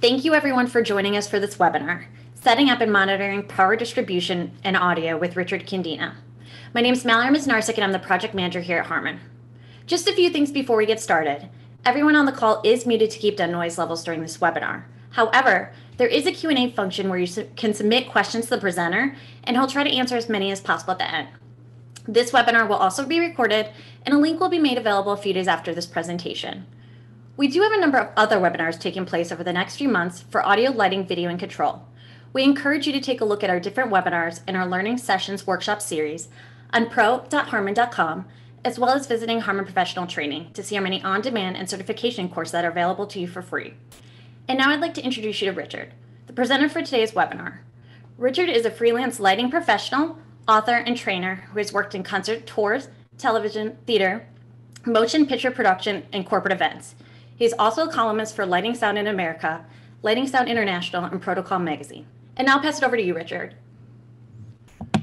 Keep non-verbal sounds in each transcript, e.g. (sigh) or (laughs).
Thank you everyone for joining us for this webinar, Setting Up and Monitoring Power Distribution and Audio with Richard Cadena. My name is Mallory Misnarsik and I'm the project manager here at Harman. Just a few things before we get started. Everyone on the call is muted to keep down noise levels during this webinar. However, there is a Q&A function where you can submit questions to the presenter and he'll try to answer as many as possible at the end. This webinar will also be recorded and a link will be made available a few days after this presentation. We do have a number of other webinars taking place over the next few months for audio, lighting, video, and control. We encourage you to take a look at our different webinars in our Learning Sessions workshop series on pro.harman.com, as well as visiting Harman Professional Training to see our many on-demand and certification courses that are available to you for free. And now I'd like to introduce you to Richard, the presenter for today's webinar. Richard is a freelance lighting professional, author, and trainer who has worked in concert tours, television, theater, motion picture production, and corporate events. He is also a columnist for Lighting Sound in America, Lighting Sound International, and Protocol Magazine. And now I'll pass it over to you, Richard.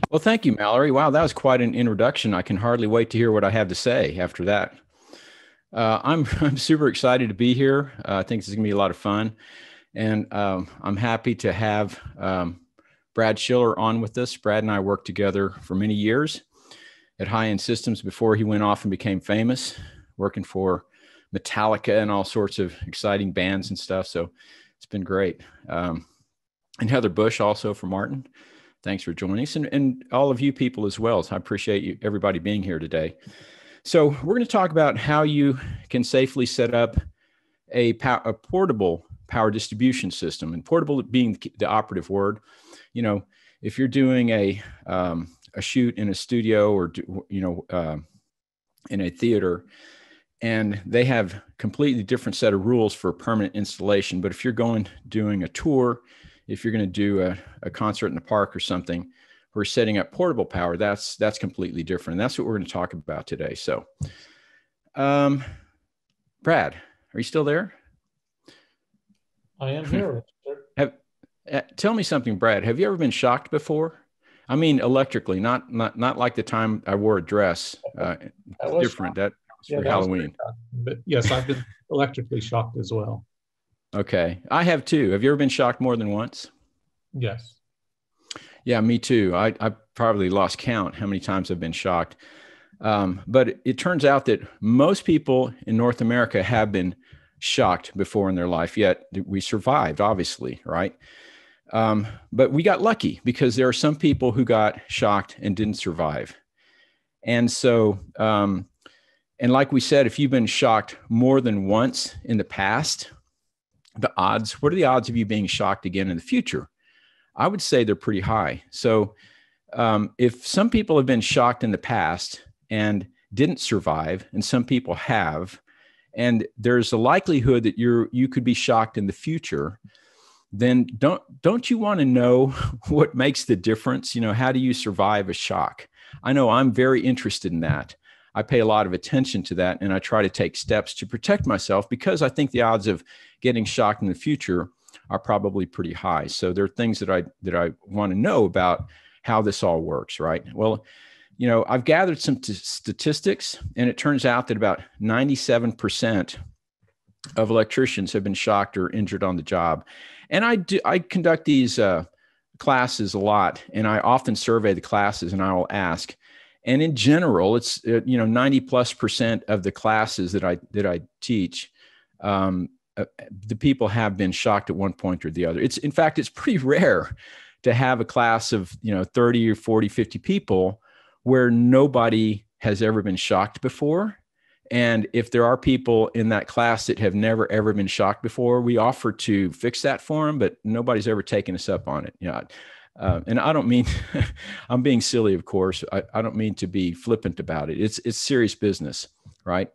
Well, thank you, Mallory. Wow, that was quite an introduction. I can hardly wait to hear what I have to say after that. Uh, I'm (laughs) I'm super excited to be here. Uh, I think this is gonna be a lot of fun, and um, I'm happy to have um, Brad Schiller on with us. Brad and I worked together for many years at High End Systems before he went off and became famous, working for Metallica and all sorts of exciting bands and stuff. So it's been great. Um, and Heather Bush also for Martin. Thanks for joining us, and, and all of you people as well. I appreciate you everybody being here today. So we're going to talk about how you can safely set up a, pow- a portable power distribution system, and portable being the operative word. You know, if you're doing a um, a shoot in a studio or you know uh, in a theater, and they have completely different set of rules for permanent installation. But if you're going doing a tour, if you're going to do a, a concert in the park or something, we're setting up portable power, that's that's completely different. And that's what we're going to talk about today. So, um, Brad, are you still there? I am here. Have, uh, tell me something, Brad. Have you ever been shocked before? I mean, electrically, not not not like the time I wore a dress. Uh, different. Shocked. That yeah, for Halloween. But yes, I've been electrically shocked as well. Okay, I have too. Have you ever been shocked more than once? Yes. Yeah, me too. I, I probably lost count how many times I've been shocked. Um, but it, it turns out that most people in North America have been shocked before in their life, yet we survived, obviously, right? Um, but we got lucky because there are some people who got shocked and didn't survive. And so, um, and like we said, if you've been shocked more than once in the past, the odds, what are the odds of you being shocked again in the future? I would say they're pretty high. So um, if some people have been shocked in the past and didn't survive, and some people have, and there's a likelihood that you're you could be shocked in the future, then don't don't you want to know (laughs) what makes the difference? You know, how do you survive a shock? I know I'm very interested in that. I pay a lot of attention to that and I try to take steps to protect myself because I think the odds of getting shocked in the future are probably pretty high. So there are things that I that I want to know about how this all works, right? Well, you know, I've gathered some t- statistics, and it turns out that about 97% of electricians have been shocked or injured on the job. And I do I conduct these uh, classes a lot, and I often survey the classes, and I will ask. And in general, it's uh, you know 90 plus percent of the classes that I that I teach um, uh, the people have been shocked at one point or the other. It's in fact, it's pretty (laughs) rare to have a class of you know 30 or 40, 50 people where nobody has ever been shocked before. And if there are people in that class that have never ever been shocked before, we offer to fix that for them, but nobody's ever taken us up on it. You know, uh, and I don't mean (laughs) I'm being silly, of course. I, I don't mean to be flippant about it. It's it's serious business, right?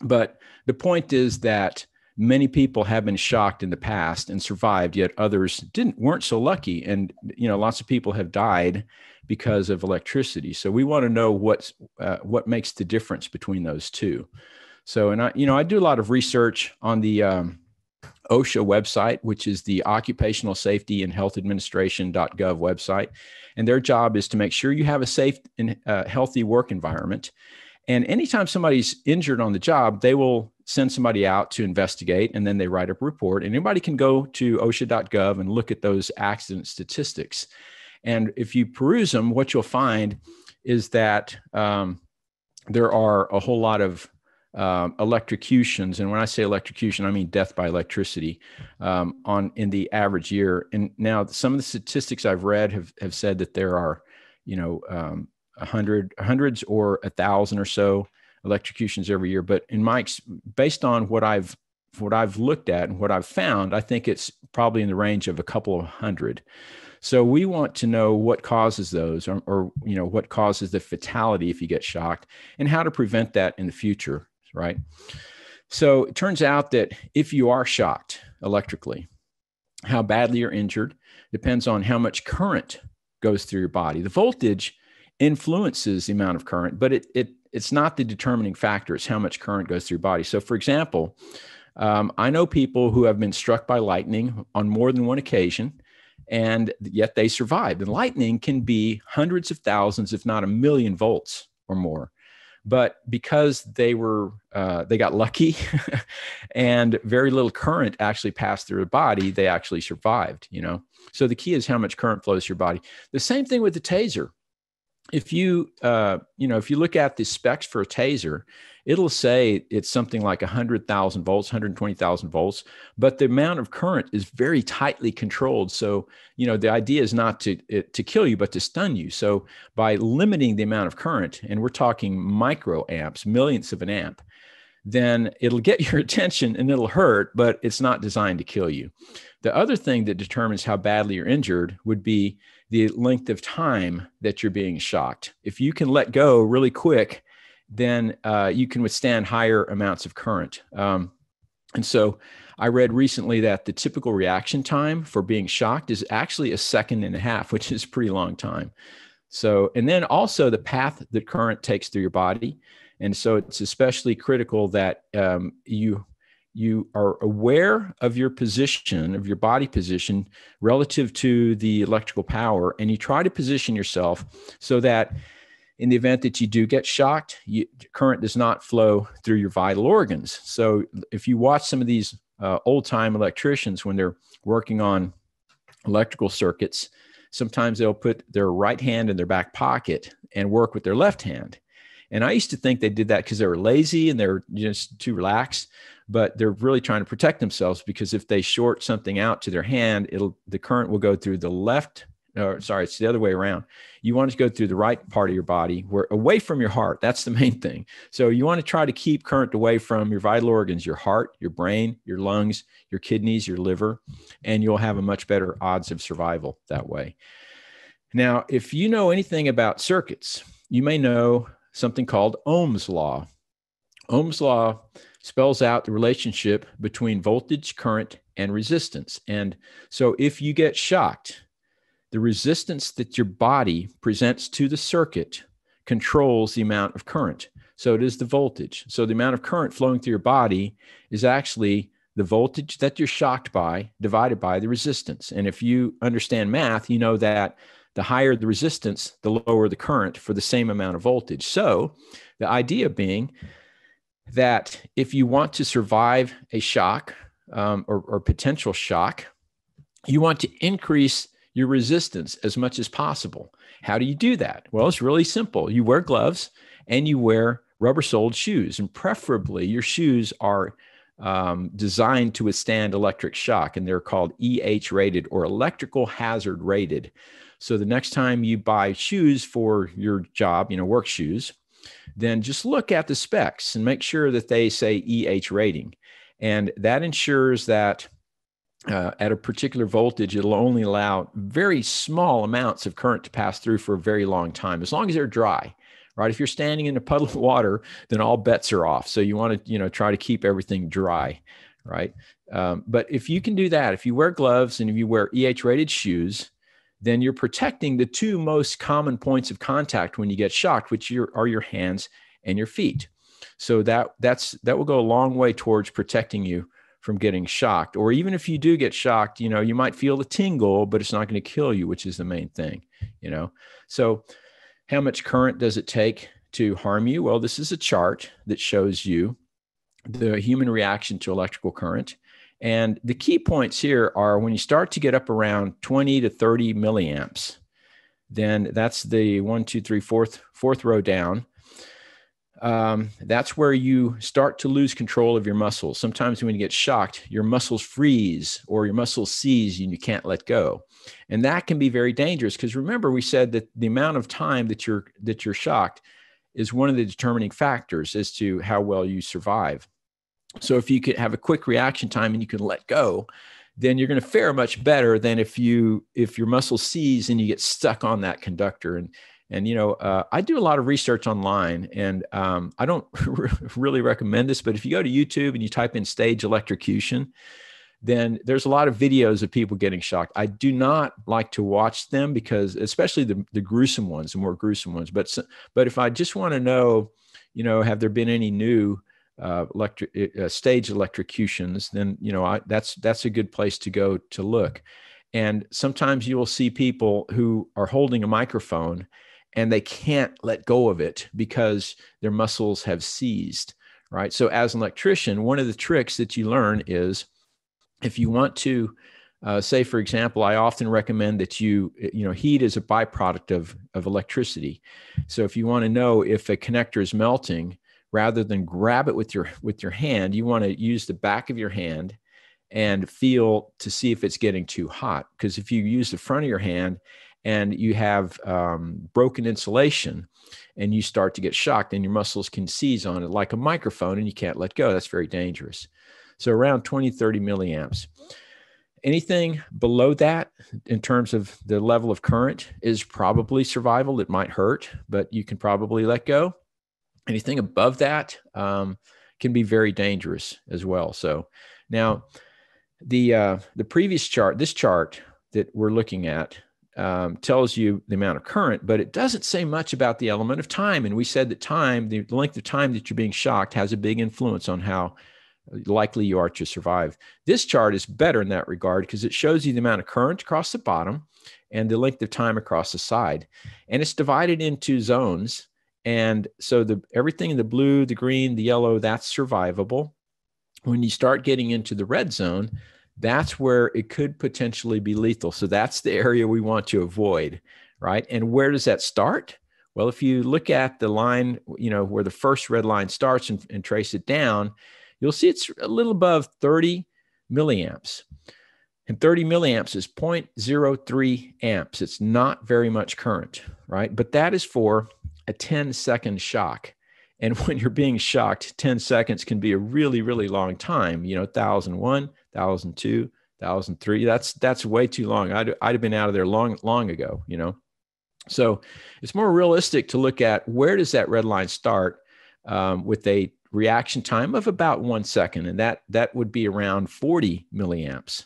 But the point is that many people have been shocked in the past and survived yet others didn't weren't so lucky and you know lots of people have died because of electricity so we want to know what's uh, what makes the difference between those two so and i you know i do a lot of research on the um, osha website which is the occupational safety and health administration.gov website and their job is to make sure you have a safe and uh, healthy work environment and anytime somebody's injured on the job, they will send somebody out to investigate and then they write up a report. And anybody can go to OSHA.gov and look at those accident statistics. And if you peruse them, what you'll find is that um, there are a whole lot of um, electrocutions, and when I say electrocution, I mean death by electricity um, on in the average year. And now some of the statistics I've read have, have said that there are, you know, um, hundred, hundreds or a thousand or so electrocutions every year. But in my based on what I've what I've looked at and what I've found, I think it's probably in the range of a couple of hundred. So we want to know what causes those, or, or you know what causes the fatality if you get shocked, and how to prevent that in the future right? So it turns out that if you are shocked electrically, how badly you're injured depends on how much current goes through your body. The voltage influences the amount of current, but it, it it's not the determining factor. It's how much current goes through your body. So, for example, um, I know people who have been struck by lightning on more than one occasion, and yet they survived. And lightning can be hundreds of thousands, if not a million volts or more but because they were uh, they got lucky (laughs) and very little current actually passed through the body they actually survived you know? So the key is how much current flows through your body. The same thing with the taser if you uh, you know if you look at the specs for a taser it'll say it's something like 100000 volts 120000 volts but the amount of current is very tightly controlled. So you know the idea is not to it, to kill you but to stun you. So by limiting the amount of current and we're talking microamps millionths of an amp then it'll get (laughs) your attention and it'll hurt but it's not designed to kill you. The other thing that determines how badly you're injured would be the length of time that you're being shocked. If you can let go really quick, then uh, you can withstand higher amounts of current. Um, and so I read recently that the typical reaction time for being shocked is actually a second and a half, which is pretty long time. So, and then also the path that current takes through your body. And so it's especially critical that um, you you are aware of your position, of your body position relative to the electrical power, and you try to position yourself so that in the event that you do get shocked, you, current does not flow through your vital organs. So if you watch some of these uh, old time electricians when they're working on electrical circuits, sometimes they'll put their right hand in their back pocket and work with their left hand. And I used to think they did that because they were lazy and they're just too relaxed but they're really trying to protect themselves because if they short something out to their hand, it'll the current will go through the left. Or sorry, it's the other way around. You want to go through the right part of your body, where away from your heart. That's the main thing. So you want to try to keep current away from your vital organs, your heart, your brain, your lungs, your kidneys, your liver, and you'll have a much better odds of survival that way. Now, if you know anything about circuits, you may know something called Ohm's law. Ohm's law spells out the relationship between voltage, current, and resistance. And so if you get shocked, the resistance that your body presents to the circuit controls the amount of current. So it is the voltage. So the amount of current flowing through your body is actually the voltage that you're shocked by divided by the resistance. And if you understand math, you know that the higher the resistance, the lower the current for the same amount of voltage. So the idea being that if you want to survive a shock um, or, or potential shock, you want to increase your resistance as much as possible. How do you do that? Well, it's really simple. You wear gloves and you wear rubber soled shoes, and preferably your shoes are um, designed to withstand electric shock, and they're called EH rated or electrical hazard rated. So the next time you buy shoes for your job, you know, work shoes, then just look at the specs and make sure that they say EH rating. And that ensures that uh, at a particular voltage, it'll only allow very small amounts of current to pass through for a very long time, as long as they're dry. Right. If you're standing in a puddle of water, then all bets are off. So you want to, you know, try to keep everything dry. Right. Um, but if you can do that, if you wear gloves and if you wear EH rated shoes, then you're protecting the two most common points of contact when you get shocked, which are your hands and your feet. So that that's that will go a long way towards protecting you from getting shocked. Or even if you do get shocked, you know, you might feel the tingle, but it's not going to kill you, which is the main thing, you know. So how much current does it take to harm you? Well, this is a chart that shows you the human reaction to electrical current. And the key points here are when you start to get up around 20 to 30 milliamps, then that's the one, two, three, fourth, fourth row down. Um, that's where you start to lose control of your muscles. Sometimes when you get shocked, your muscles freeze or your muscles seize and you can't let go. And that can be very dangerous because remember we said that the amount of time that you're that you're shocked is one of the determining factors as to how well you survive. So if you could have a quick reaction time and you can let go, then you're going to fare much better than if you if your muscle seize and you get stuck on that conductor. And and you know uh, i do a lot of research online and um, i don't (laughs) really recommend this but if you go to youtube and you type in stage electrocution then there's a lot of videos of people getting shocked. I do not like to watch them because especially the, the gruesome ones the more gruesome ones. But but if i just want to know you know have there been any new uh, electric uh, stage electrocutions, then you know I, that's that's a good place to go to look. And sometimes you will see people who are holding a microphone and they can't let go of it because their muscles have seized. Right. So as an electrician, one of the tricks that you learn is if you want to uh, say for example i often recommend that you you know heat is a byproduct of of electricity so if you want to know if a connector is melting rather than grab it with your with your hand you want to use the back of your hand and feel to see if it's getting too hot. Because if you use the front of your hand and you have um, broken insulation and you start to get shocked and your muscles can seize on it like a microphone and you can't let go. That's very dangerous. So around 20 30 milliamps. Anything below that in terms of the level of current is probably survival. It might hurt but you can probably let go anything above that um, can be very dangerous as well. So now the uh, the previous chart, this chart that we're looking at um, tells you the amount of current, but it doesn't say much about the element of time. And we said that time, the length of time that you're being shocked, has a big influence on how likely you are to survive. This chart is better in that regard because it shows you the amount of current across the bottom and the length of time across the side. And it's divided into zones and so the everything in the blue, the green, the yellow, that's survivable. When you start getting into the red zone, that's where it could potentially be lethal. So that's the area we want to avoid, right? And where does that start? Well, if you look at the line, you know, where the first red line starts and, and trace it down, you'll see it's a little above 30 milliamps. And 30 milliamps is 0.03 amps. It's not very much current, right? But that is for a 10 second shock. And (laughs) when you're being shocked, 10 seconds can be a really, really long time. You know, 1001, 1002, 1003. That's that's way too long. I'd, I'd have been out of there long, long ago, you know. So it's more realistic to look at where does that red line start um, with a reaction time of about one second, and that that would be around 40 milliamps.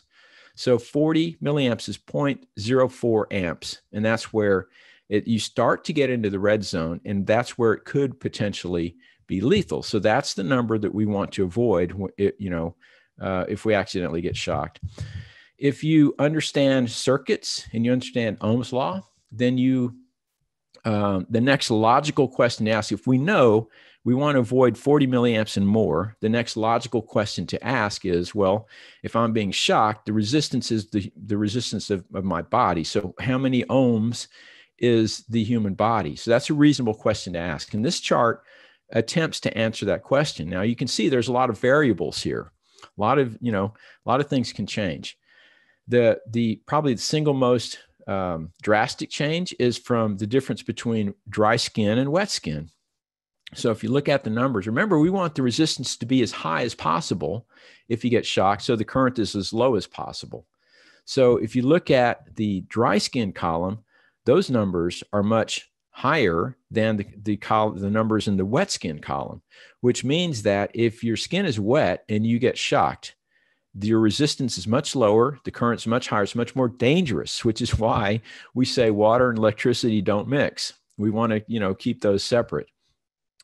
So 40 milliamps is 0.04 amps, and that's where it, you start to get into the red zone, and that's where it could potentially be lethal. So that's the number that we want to avoid. It, you know, uh, if we accidentally get shocked. If you understand circuits and you understand Ohm's law, then you um, the next logical question to ask if we know we want to avoid 40 milliamps and more the next logical question to ask is well if i'm being shocked the resistance is the, the resistance of, of my body so how many ohms is the human body? So that's a reasonable question to ask. And this chart attempts to answer that question. Now you can see there's a lot of variables here. A lot of, you know, a lot of things can change. The the probably the single most um, drastic change is from the difference between dry skin and wet skin. So if you look at the numbers, remember we want the resistance to be as high as possible if you get shocked, so the current is as low as possible. So if you look at the dry skin column, those numbers are much higher than the, the, col- the numbers in the wet skin column, which means that if your skin is wet and you get shocked, your resistance is much lower, the current's much higher, it's much more dangerous, which is why we say water and electricity don't mix. We want to, you know, keep those separate.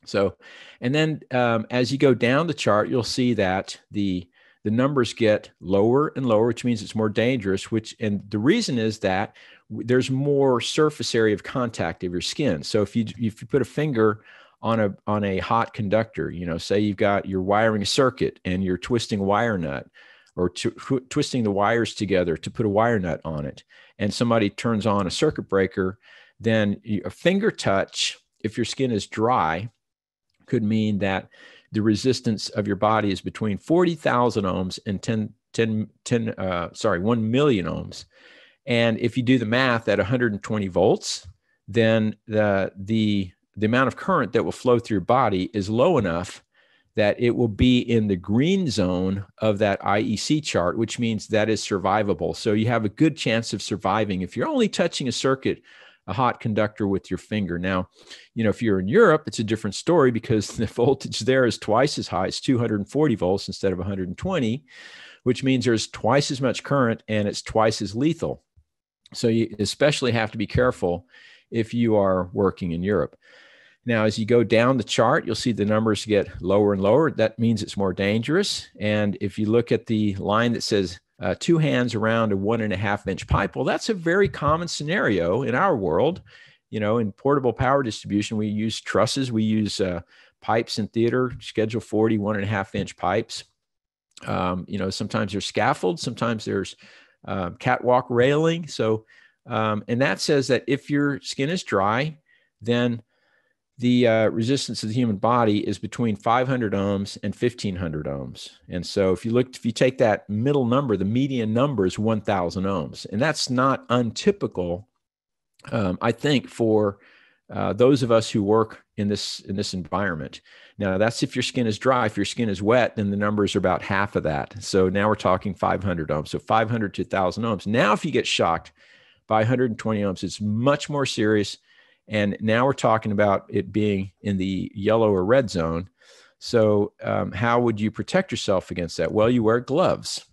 So, and then um, as you go down the chart, you'll see that the the numbers get lower and lower, which means it's more dangerous. Which and the reason is that there's more surface area of contact of your skin. So if you if you put a finger on a on a hot conductor. You know, say you've got you're wiring a circuit and you're twisting a wire nut or tw- twisting the wires together to put a wire nut on it, and somebody turns on a circuit breaker, then a finger touch, if your skin is dry, could mean that the resistance of your body is between 40,000 ohms and 10, 10, 10 uh, sorry, 1 million ohms. And if you do the math at 120 volts, then the, the, the amount of current that will flow through your body is low enough that it will be in the green zone of that IEC chart, which means that is survivable. So you have a good chance of surviving. If you're only touching a circuit, a hot conductor with your finger. Now, you know, if you're in Europe, it's a different story because the (laughs) voltage there is twice as high. It's 240 volts instead of 120, which means there's twice as much current and it's twice as lethal. So you especially have to be careful if you are working in Europe. Now, as you go down the chart, you'll see the numbers get lower and lower. That means it's more dangerous. And if you look at the line that says uh, two hands around a one and a half inch pipe, well, that's a very common scenario in our world. You know, in portable power distribution, we use trusses, we use uh, pipes in theater, schedule 40, one and a half inch pipes. Um, you know, sometimes there's scaffolds, sometimes there's um, catwalk railing. So, um, and that says that if your skin is dry, then the uh, resistance of the human body is between 500 ohms and 1500 ohms. And so if you look, if you take that middle number, the median number is 1000 ohms. And that's not untypical, um, I think, for uh, those of us who work in this in this environment. Now that's if your skin is dry. If your skin is wet, then the numbers are about half of that. So now we're talking 500 ohms. So 500 to 1,000 ohms. Now if you get shocked by 120 ohms, it's much more serious and now we're talking about it being in the yellow or red zone. So, um, how would you protect yourself against that? Well, you wear gloves.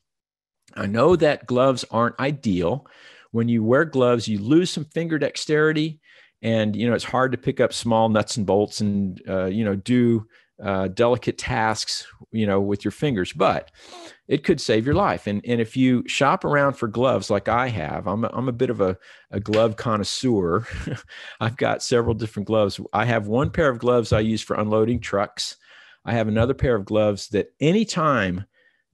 I know that gloves aren't ideal. When you wear gloves, you lose some finger dexterity, and you know it's hard to pick up small nuts and bolts and uh, you know do uh, delicate tasks, you know, with your fingers, but it could save your life. And, and if you shop around for gloves like I have, I'm a, I'm a bit of a, a glove connoisseur. (laughs) I've got several different gloves. I have one pair of gloves I use for unloading trucks. I have another pair of gloves that anytime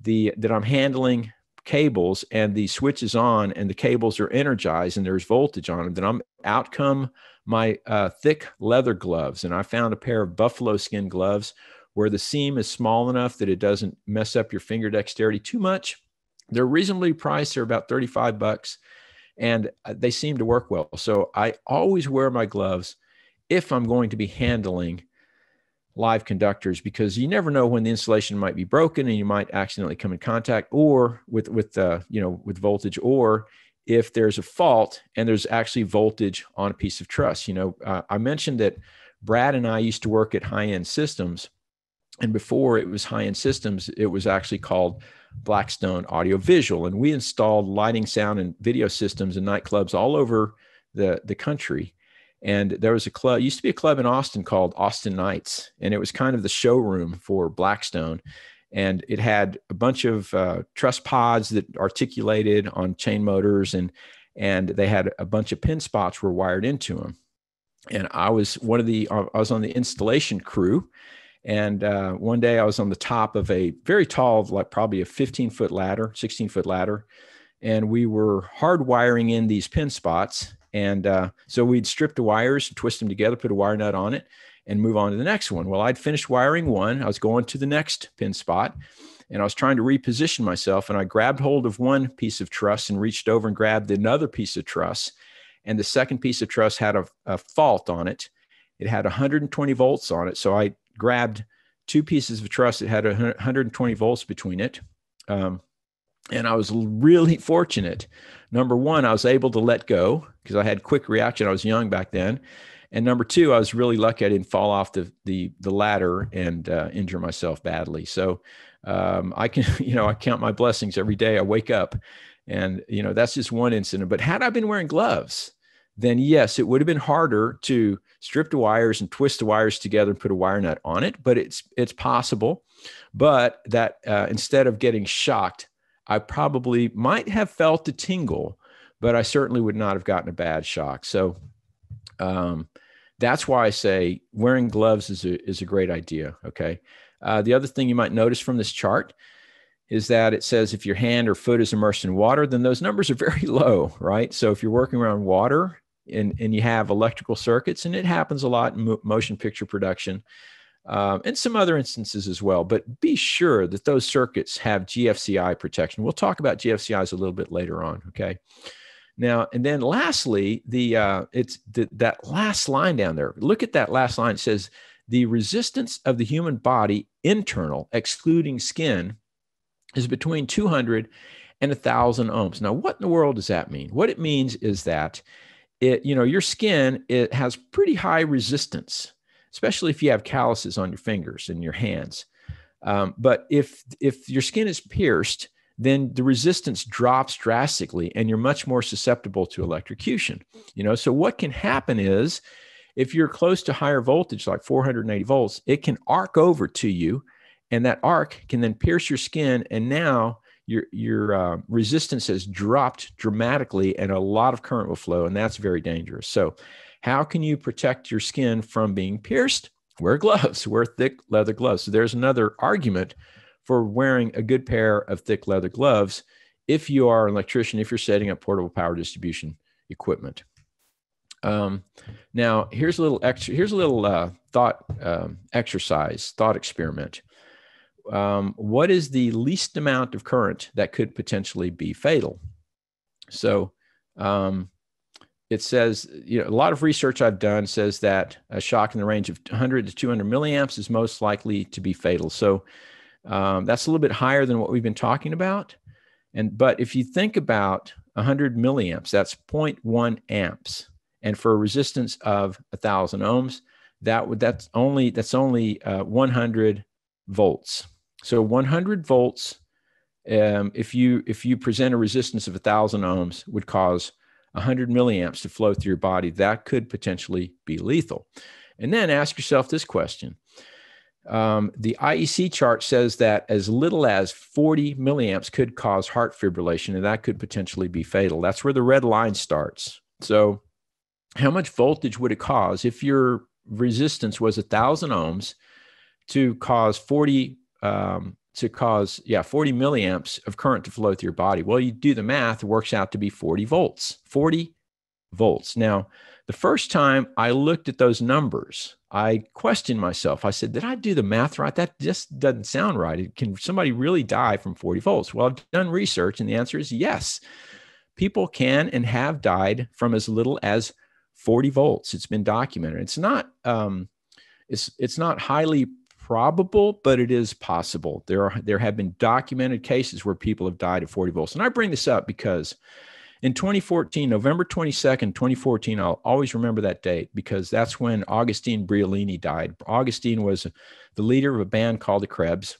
the that I'm handling cables and the switch is on and the cables are energized and there's voltage on them, then I'm out come my uh, thick leather gloves. And I found a pair of buffalo skin gloves where the seam is small enough that it doesn't mess up your finger dexterity too much. They're reasonably priced. They're about 35 bucks and uh, they seem to work well. So I always wear my gloves if I'm going to be handling live conductors because you never know when the insulation might be broken and you might accidentally come in contact or with with uh, you know with voltage or if there's a fault and there's actually voltage on a piece of truss. You know, uh, I mentioned that Brad and I used to work at high end systems. And before it was high end systems, it was actually called Blackstone Audio Visual. And we installed lighting, sound, and video systems in nightclubs all over the, the country. And there was a club, used to be a club in Austin called Austin Nights. And it was kind of the showroom for Blackstone. And it had a bunch of uh, truss pods that articulated on chain motors and and they had a bunch of pin spots were wired into them and i was one of the uh, i was on the installation crew. And uh, one day i was on the top of a very tall like probably a 15 foot ladder 16 foot ladder. And we were hard wiring in these pin spots and uh, so we'd strip the wires twist them together put a wire nut on it and move on to the next one. Well, I'd finished wiring one. I was going to the next pin spot and I was trying to reposition myself. And I grabbed hold of one piece of truss and reached over and grabbed another piece of truss. And the second piece of truss had a, a fault on it. It had 120 volts on it. So I grabbed two pieces of truss that had 120 volts between it. Um, and I was really fortunate. Number one, I was able to let go because I had quick reaction. I was young back then. And number two, I was really lucky I didn't fall off the the, the ladder and uh, injure myself badly. So um, I can, (laughs) you know, I count my blessings every day. I wake up, and you know that's just one incident. But had I been wearing gloves, then yes, it would have been harder to strip the wires and twist the wires together and put a wire nut on it. But it's it's possible. But that uh, instead of getting shocked, I probably might have felt a tingle, but I certainly would not have gotten a bad shock. So um, that's why I say wearing gloves is a, is a great idea. Okay. Uh, the other thing you might notice from this chart is that it says if your hand or foot is immersed in water, then those numbers are very (laughs) low, right? So if you're working around water and, and you have electrical circuits, and it happens a lot in mo- motion picture production, um, and some other instances as well. But be sure that those circuits have GFCI protection. We'll talk about GFCIs a little bit later on. Okay. Now, and then lastly, the uh, it's that last line down there. Look at that last line. It says the resistance of the human body internal, excluding skin, is between 200 and 1000 ohms. Now, what in the world does that mean? What it means is that it, you know, your skin it has pretty high resistance, especially if you have calluses on your fingers and your hands. Um, but if if your skin is pierced, then the resistance drops drastically and you're much more susceptible to electrocution. You know, so what can happen is if you're close to higher voltage, like 480 volts, it can arc over to you, and that arc can then pierce your skin, and now your your uh, resistance has dropped dramatically, and a lot of current will flow, and that's very dangerous. So, how can you protect your skin from being pierced? Wear gloves. Wear thick leather gloves. So there's another argument for wearing a good pair of thick leather gloves if you are an electrician, if you're setting up portable power distribution equipment. Um, now, here's a little extra. Here's a little uh, thought um, exercise, thought experiment. Um, what is the least amount of current that could potentially be fatal? So, um, it says, you know, a lot of research I've done says that a shock in the range of 100 to 200 milliamps is most likely to be fatal. So, um, that's a little bit higher than what we've been talking about. And but if you think about 100 milliamps, that's 0.1 amps and for a resistance of thousand ohms, that would that's only that's only uh, 100 volts. So 100 volts, um, if you if you present a resistance of thousand ohms, would cause 100 milliamps to flow through your body. That could potentially be lethal. And then ask yourself this question. Um, the IEC chart says that as little as 40 milliamps could cause heart fibrillation, and that could potentially be fatal. That's where the red line starts. So how much voltage would it cause if your resistance was thousand ohms to cause 40 um, to cause yeah 40 milliamps of current to flow through your body. Well you do the math it works out to be 40 volts 40 volts. Now the first time i looked at those numbers i questioned myself. I said did i do the math right? That just doesn't sound right. Can somebody really die from 40 volts? Well i've done research and the answer is yes. People can and have died from as little as 40 volts. It's been documented. It's not um, it's it's not highly probable, but it is possible. There are there have been documented cases where people have died at 40 volts. And I bring this up because in 2014, November 22nd, 2014, I'll always remember that date because that's when Augustine Briolini died. Augustine was the leader of a band called the Krebs.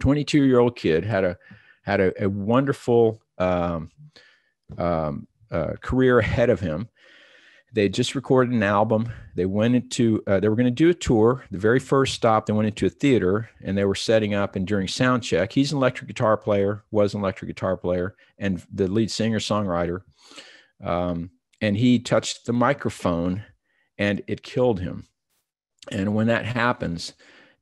22 year old kid had a had a, a wonderful um, um, uh, career ahead of him they just recorded an album. They went into, uh, they were going to do a tour. The very first stop, they went into a theater and they were setting up. And during sound check, he's an electric guitar player, was an electric guitar player, and the lead singer songwriter. Um, and he touched the microphone and it killed him. And when that happens,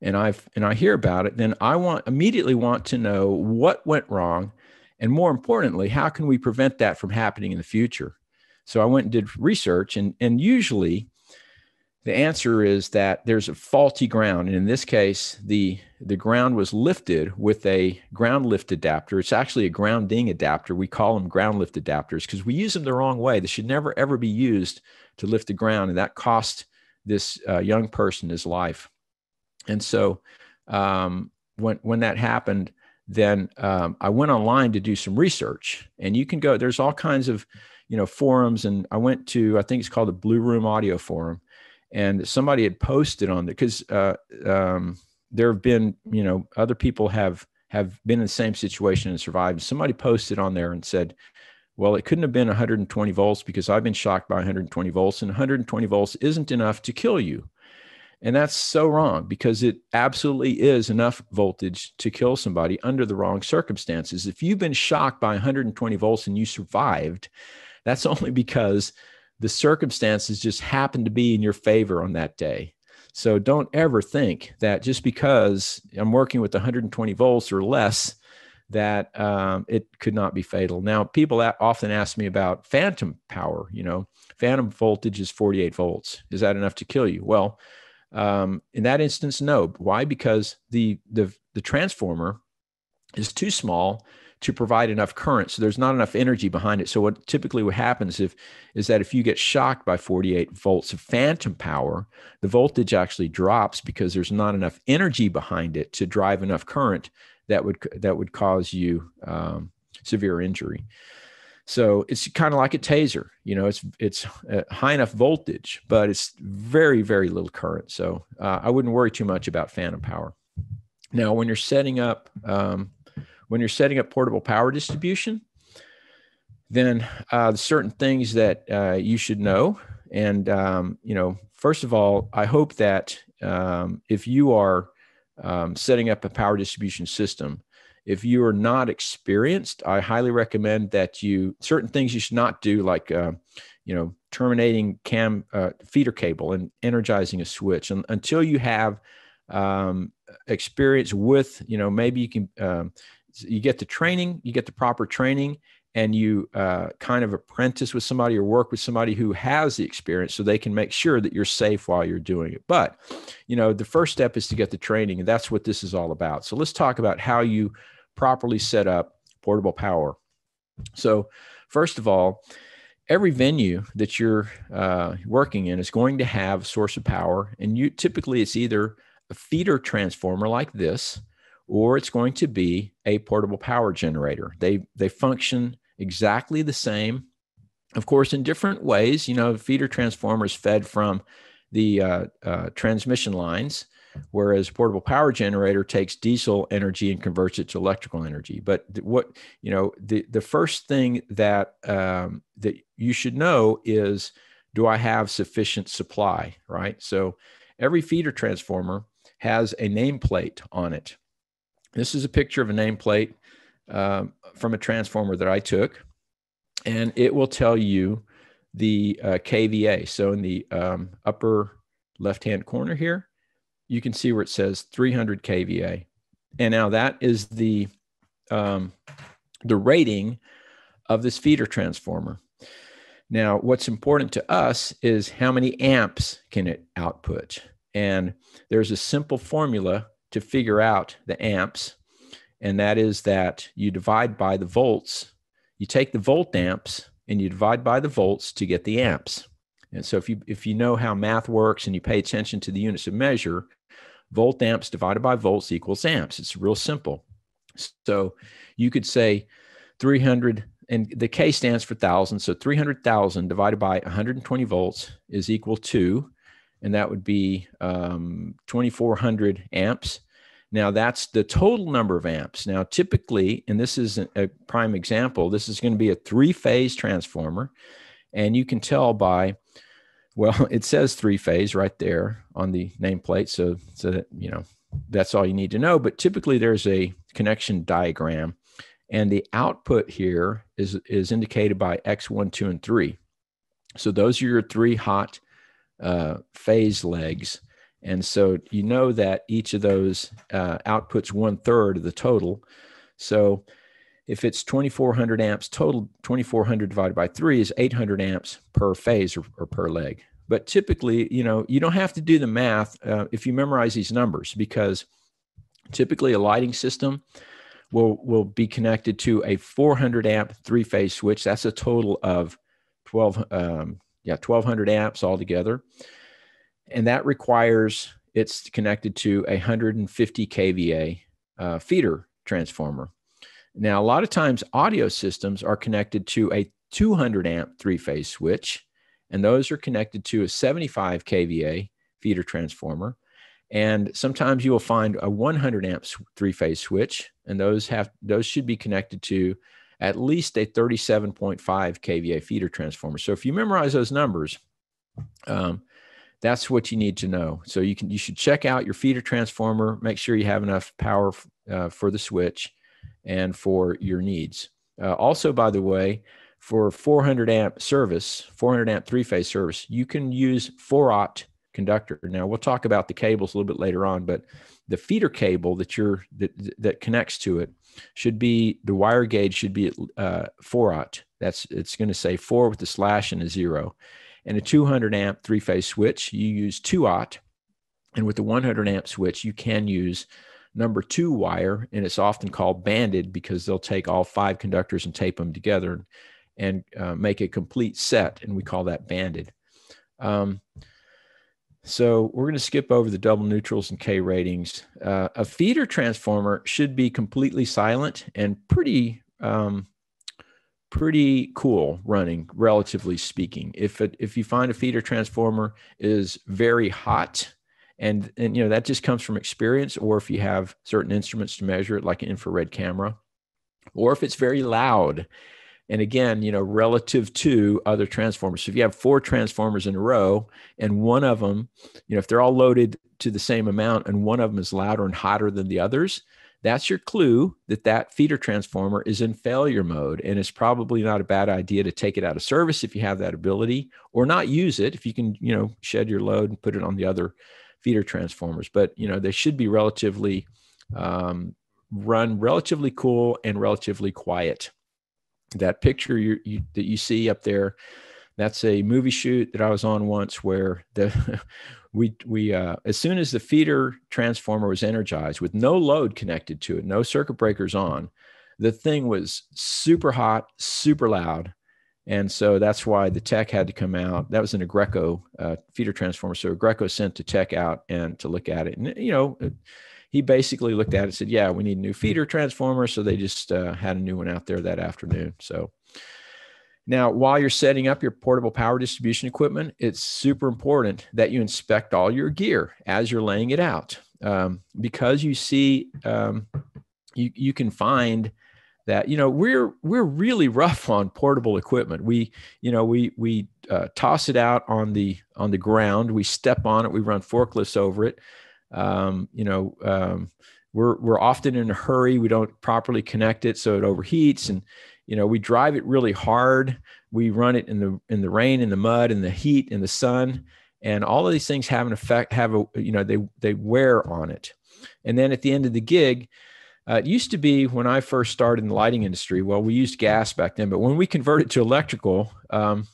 and I've and I hear about it, then I want immediately want to know what went wrong, and more importantly, how can we prevent that from happening in the future? So I went and did research, and, and usually the answer is that there's a faulty ground. And in this case, the, the ground was lifted with a ground lift adapter. It's actually a grounding adapter. We call them ground lift adapters because we use them the wrong way. They should never, ever be used to lift the ground. And that cost this uh, young person his life. And so um, when, when that happened, then um, I went online to do some research. And you can go, there's all kinds of you know forums and i went to i think it's called the blue room audio forum and somebody had posted on it because uh, um, there have been you know other people have have been in the same situation and survived somebody posted on there and said well it couldn't have been 120 volts because i've been shocked by 120 volts and 120 volts isn't enough to kill you and that's so wrong because it absolutely is enough voltage to kill somebody under the wrong circumstances. If you've been shocked by 120 volts and you survived, that's (laughs) only because the circumstances just happen to be in your favor on that day. So don't ever think that just because I'm working with 120 volts or less, that um, it could not be fatal. Now, people often ask me about phantom power. You know, phantom voltage is 48 volts. Is that enough to kill you? Well, um, in that instance, no. Why? Because the the the transformer is too small to provide enough current. So there's not enough energy behind it. So what typically what happens if is that if you get shocked by 48 volts of phantom power, the voltage actually drops because there's not enough energy behind it to drive enough current that would that would cause you um, severe injury. So it's kind of like a taser. You know, it's it's high enough voltage, but it's very very little current. So uh, I wouldn't worry too much about phantom power. Now, when you're setting up um, when you're setting up portable power distribution, then uh, certain things that uh, you should know. And, um, you know, first of all, I hope that um, if you are um, setting up a power distribution system, if you are not experienced, I highly recommend that you certain things you should not do, like uh, you know terminating cam uh, feeder cable and energizing a switch, and, until you have um, experience with you know maybe you can um, you get the training, you get the proper training, and you uh, kind of apprentice with somebody or work with somebody who has the experience so they can make sure that you're safe while you're doing it. But, you know, the first step is to get the training, and that's what this is all about. So let's talk about how you properly set up portable power. So, first of all, every venue that you're uh, working in is going to have a source of power, and you typically it's either a feeder transformer like this or it's going to be a portable power generator. They they function exactly the same, of course, in different ways. You know, feeder transformers fed from the uh, uh, transmission lines, whereas portable power generator takes diesel energy and converts it to electrical energy. But what you know, the the first thing that um, that you should know is, do I have sufficient supply? Right. So every feeder transformer has a nameplate on it this is a picture of a nameplate um, from a transformer that I took, and it will tell you the uh, KVA. So in the um, upper left-hand corner here, you can see where it says 300 KVA, and now that is the um, the rating of this feeder transformer. Now, what's important to us is how many amps can it output, and there's a simple formula to figure out the amps, and that is that you divide by the volts. You take the volt amps and you divide by the volts to get the amps. And so if you if you know how math works and you pay attention to the units of measure, volt amps divided by volts equals amps. It's real simple. So you could say 300 and the K stands for thousand. So 300,000 divided by 120 volts is equal to and that would be um, 2400 amps. Now, that's the total number of amps. Now, typically, and this is a prime example, this is going to be a three phase transformer. And you can tell by, well, (laughs) it says three phase right there on the nameplate. So, so that, you know, that's all you need to know. But typically, there's a connection diagram. And the output here is, is indicated by X1, 2, and 3. So, those are your three hot uh, phase legs. And so you know that each of those uh, outputs one third of the total. So if it's 2400 amps total, 2400 divided by three is 800 amps per phase or, or per leg. But typically, you know, you don't have to do the math uh, if you memorize these numbers because typically a lighting system will will be connected to a 400 amp three phase switch. That's a total of 12 um, yeah 1200 amps altogether. And that requires it's connected to a 150 kva uh, feeder transformer. Now a lot of times audio systems are connected to a 200 amp three phase switch and those are connected to a 75 kva feeder transformer. And sometimes you will find a 100 amp three phase switch and those have those should be connected to at least a 37.5 kVA feeder transformer. So if you memorize those numbers, um, that's what you need to know. So you can you should check out your feeder transformer, make sure you have enough power uh, for the switch and for your needs. Uh, also, by the way, for 400 amp service, 400 amp three phase service, you can use 4 aught conductor. Now we'll talk about the cables a little bit later on, but the feeder cable that you're that, that connects to it should be the wire gauge should be at uh, 4 aught. That's it's going to say 4 with a slash and a 0. And a 200 amp three phase switch, you use 2 aught. And with the 100 amp switch, you can use number two wire, and it's often called banded because they'll take all five conductors and tape them together and uh, make a complete set, and we call that banded. Um, so we're going to skip over the double neutrals and K ratings. Uh, a feeder transformer should be completely silent and pretty um, pretty cool running, relatively speaking. If it, if you find a feeder transformer is very hot, and and you know that just comes from experience, or if you have certain instruments to measure it, like an infrared camera, or if it's very loud and again, you know, relative to other transformers. So if you have four transformers in a row and one of them, you know, if they're all loaded to the same amount and one of them is louder and hotter than the others, that's your clue that that feeder transformer is in failure mode. And it's probably not a bad idea to take it out of service if you have that ability or not use it if you can, you know, shed your load and put it on the other feeder transformers. But, you know, they should be relatively um, run relatively cool and relatively quiet that picture you, you, that you see up there that's a movie shoot that i was on once where the (laughs) we we uh, as soon as the feeder transformer was energized with no load connected to it no circuit breakers on the thing was super hot super loud. And so that's why the tech had to come out. That was an Aggreko uh, feeder transformer. So Aggreko sent the tech out and to look at it. And you know he basically looked at it and said, "Yeah, we need a new feeder transformer." So they just uh, had a new one out there that afternoon. So now, while you're setting up your portable power distribution equipment, it's super important that you inspect all your gear as you're laying it out, um, because you see, um, you you can find that you know we're we're really rough on portable equipment. We you know we we uh, toss it out on the on the ground, we step on it, we run forklifts over it um, you know, um, we're we're often in a hurry. We don't properly connect it, so it overheats, and you know, we drive it really hard. We run it in the in the rain, in the mud, in the heat, in the sun, and all of these things have an effect. Have a you know they they wear on it, and then at the end of the gig. Uh, it used to be when I first started in the lighting industry. Well, we used gas back then, but when we converted to electrical, um,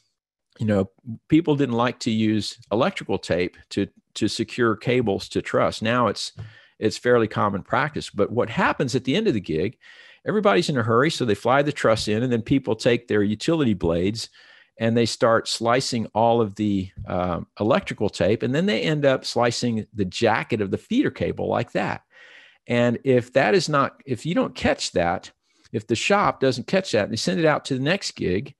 you know, people didn't like to use electrical tape to to secure cables to truss. Now it's it's fairly common practice. But what happens at the end of the gig, everybody's in a hurry, so they fly the truss in, and then people take their utility blades and they start slicing all of the um, electrical tape, and then they end up slicing the jacket of the feeder cable like that. And if that is not, if you don't catch that, if the shop doesn't catch that, and they send it out to the next gig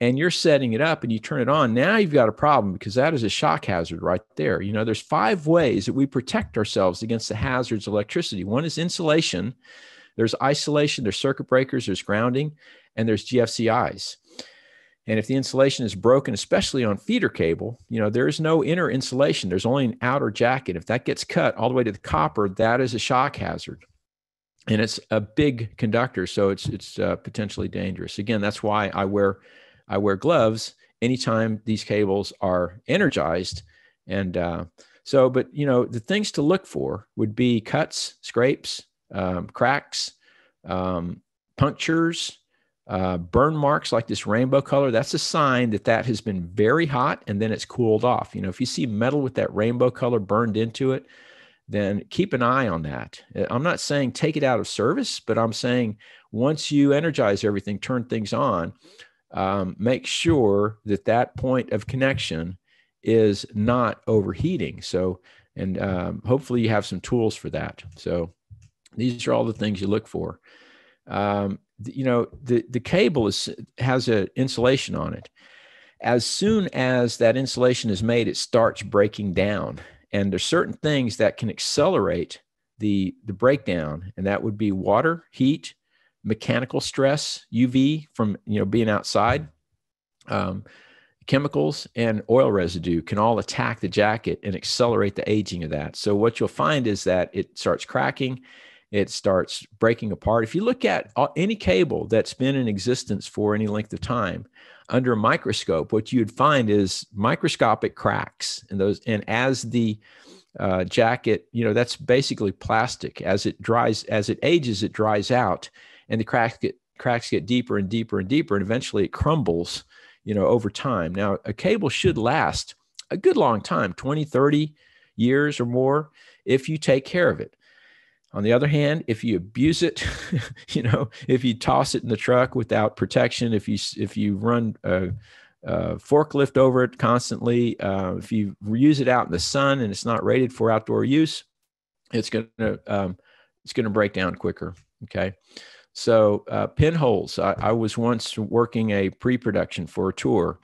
and you're setting it up and you turn it on, now you've got a problem because that is a shock hazard right there. You know, there's five ways that we protect ourselves against the hazards of electricity. One is insulation, there's isolation, there's circuit breakers, there's grounding, and there's GFCIs. And if the insulation is broken, especially on feeder cable, you know, there is no inner insulation. There's only an outer jacket. If that gets cut all the way to the copper, that is a shock hazard. And it's a big conductor, so it's it's uh, potentially dangerous. Again, that's why I wear I wear gloves anytime these cables are energized. And uh, so, but you know, the things to look for would be cuts, scrapes, um, cracks, um, punctures, uh, burn marks like this rainbow color. That's a sign that that has been very hot and then it's cooled off. You know, if you see metal with that rainbow color burned into it, then keep an eye on that. Uh, I'm not saying take it out of service, but I'm saying once you energize everything, turn things on, um, make sure that that point of connection is not overheating. So, and um, hopefully you have some tools for that. So, these are all the things you look for. Um, you know, the the cable is has an insulation on it. As soon as that insulation is made, it starts breaking down, and there's certain things that can accelerate the the breakdown, and that would be water, heat, mechanical stress, UV from you know being outside, um, chemicals and oil residue can all attack the jacket and accelerate the aging of that. So what you'll find is that it starts cracking, it starts breaking apart. If you look at any cable that's been in existence for any length of time under a microscope, what you'd find is microscopic cracks and those. And as the uh, jacket, you know, that's basically plastic. As it dries, as it ages, it dries out, and the cracks get cracks get deeper and deeper and deeper, and eventually it crumbles. You know, over time. Now, a cable should last a good long time 20, 30 years or more if you take care of it. On the other hand, if you abuse it, (laughs) you know, if you toss it in the truck without protection, if you if you run a, a forklift over it constantly, uh, if you use it out in the sun and it's not rated for outdoor use, it's gonna um, it's gonna break down quicker. Okay, so uh, pinholes. I, I was once working a pre-production for a tour,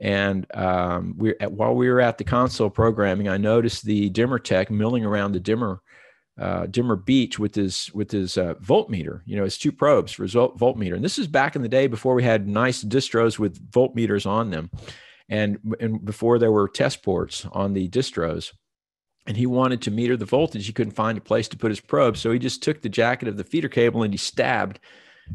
and um, we while we were at the console programming, I noticed the dimmer tech milling around the dimmer uh, dimmer beach with his with his uh, voltmeter. You know, his two probes for his voltmeter. And this is back in the day before we had nice distros with voltmeters on them, and and before there were test ports on the distros. And he wanted to meter the voltage. He couldn't find a place to put his probe, so he just took the jacket of the feeder cable and he stabbed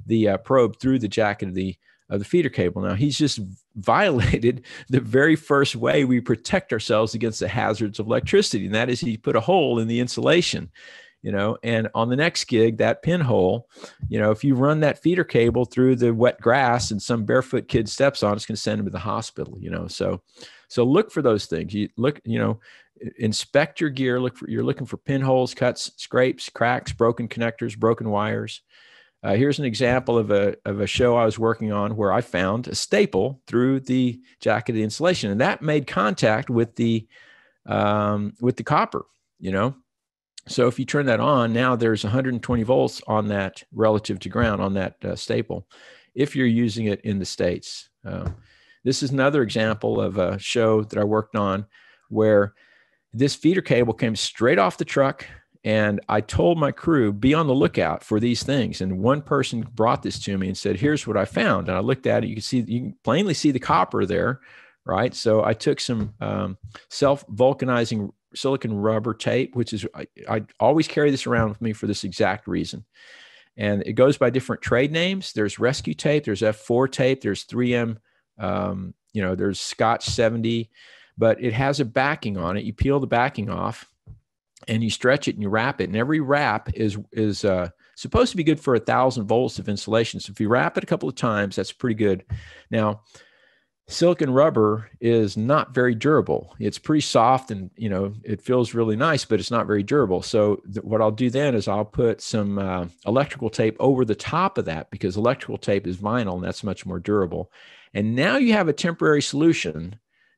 the uh, probe through the jacket of the of the feeder cable. Now he's just violated (laughs) the very first way we protect ourselves against the hazards of electricity, and that is he put a hole in the insulation. You know, and on the next gig, that pinhole, you know, if you run that feeder cable through the wet grass and some barefoot kid steps on, it's going to send him to the hospital. You know, so so look for those things. You look, you know, inspect your gear. Look for you're looking for pinholes, cuts, scrapes, cracks, broken connectors, broken wires uh, here's an example of a, of a show I was working on where I found a staple through the jacket of the insulation, and that made contact with the um, with the copper. You know, so if you turn that on, now there's 120 volts on that relative to ground on that uh, staple. If you're using it in the states, uh, this is another example of a show that I worked on where this feeder cable came straight off the truck and I told my crew, be on the lookout for these things. And one person brought this to me and said, here's what I found. And I looked at it. You can see, you can plainly see the copper there, right? So I took some um, self vulcanizing silicon rubber tape, which is, I, I always carry this around with me for this exact reason. And it goes by different trade names. There's rescue tape, there's F4 tape, there's 3M, um, you know, there's Scotch 70, but it has a backing on it. You peel the backing off and you stretch it and you wrap it. And every wrap is is uh, supposed to be good for a thousand volts of insulation. So if you wrap it a couple of times, that's pretty good. Now, silicon rubber is not very durable. It's pretty soft and you know it feels really nice, but it's not very durable. So th- what I'll do then is I'll put some uh, electrical tape over the top of that because electrical tape is vinyl and that's much more durable. And now you have a temporary solution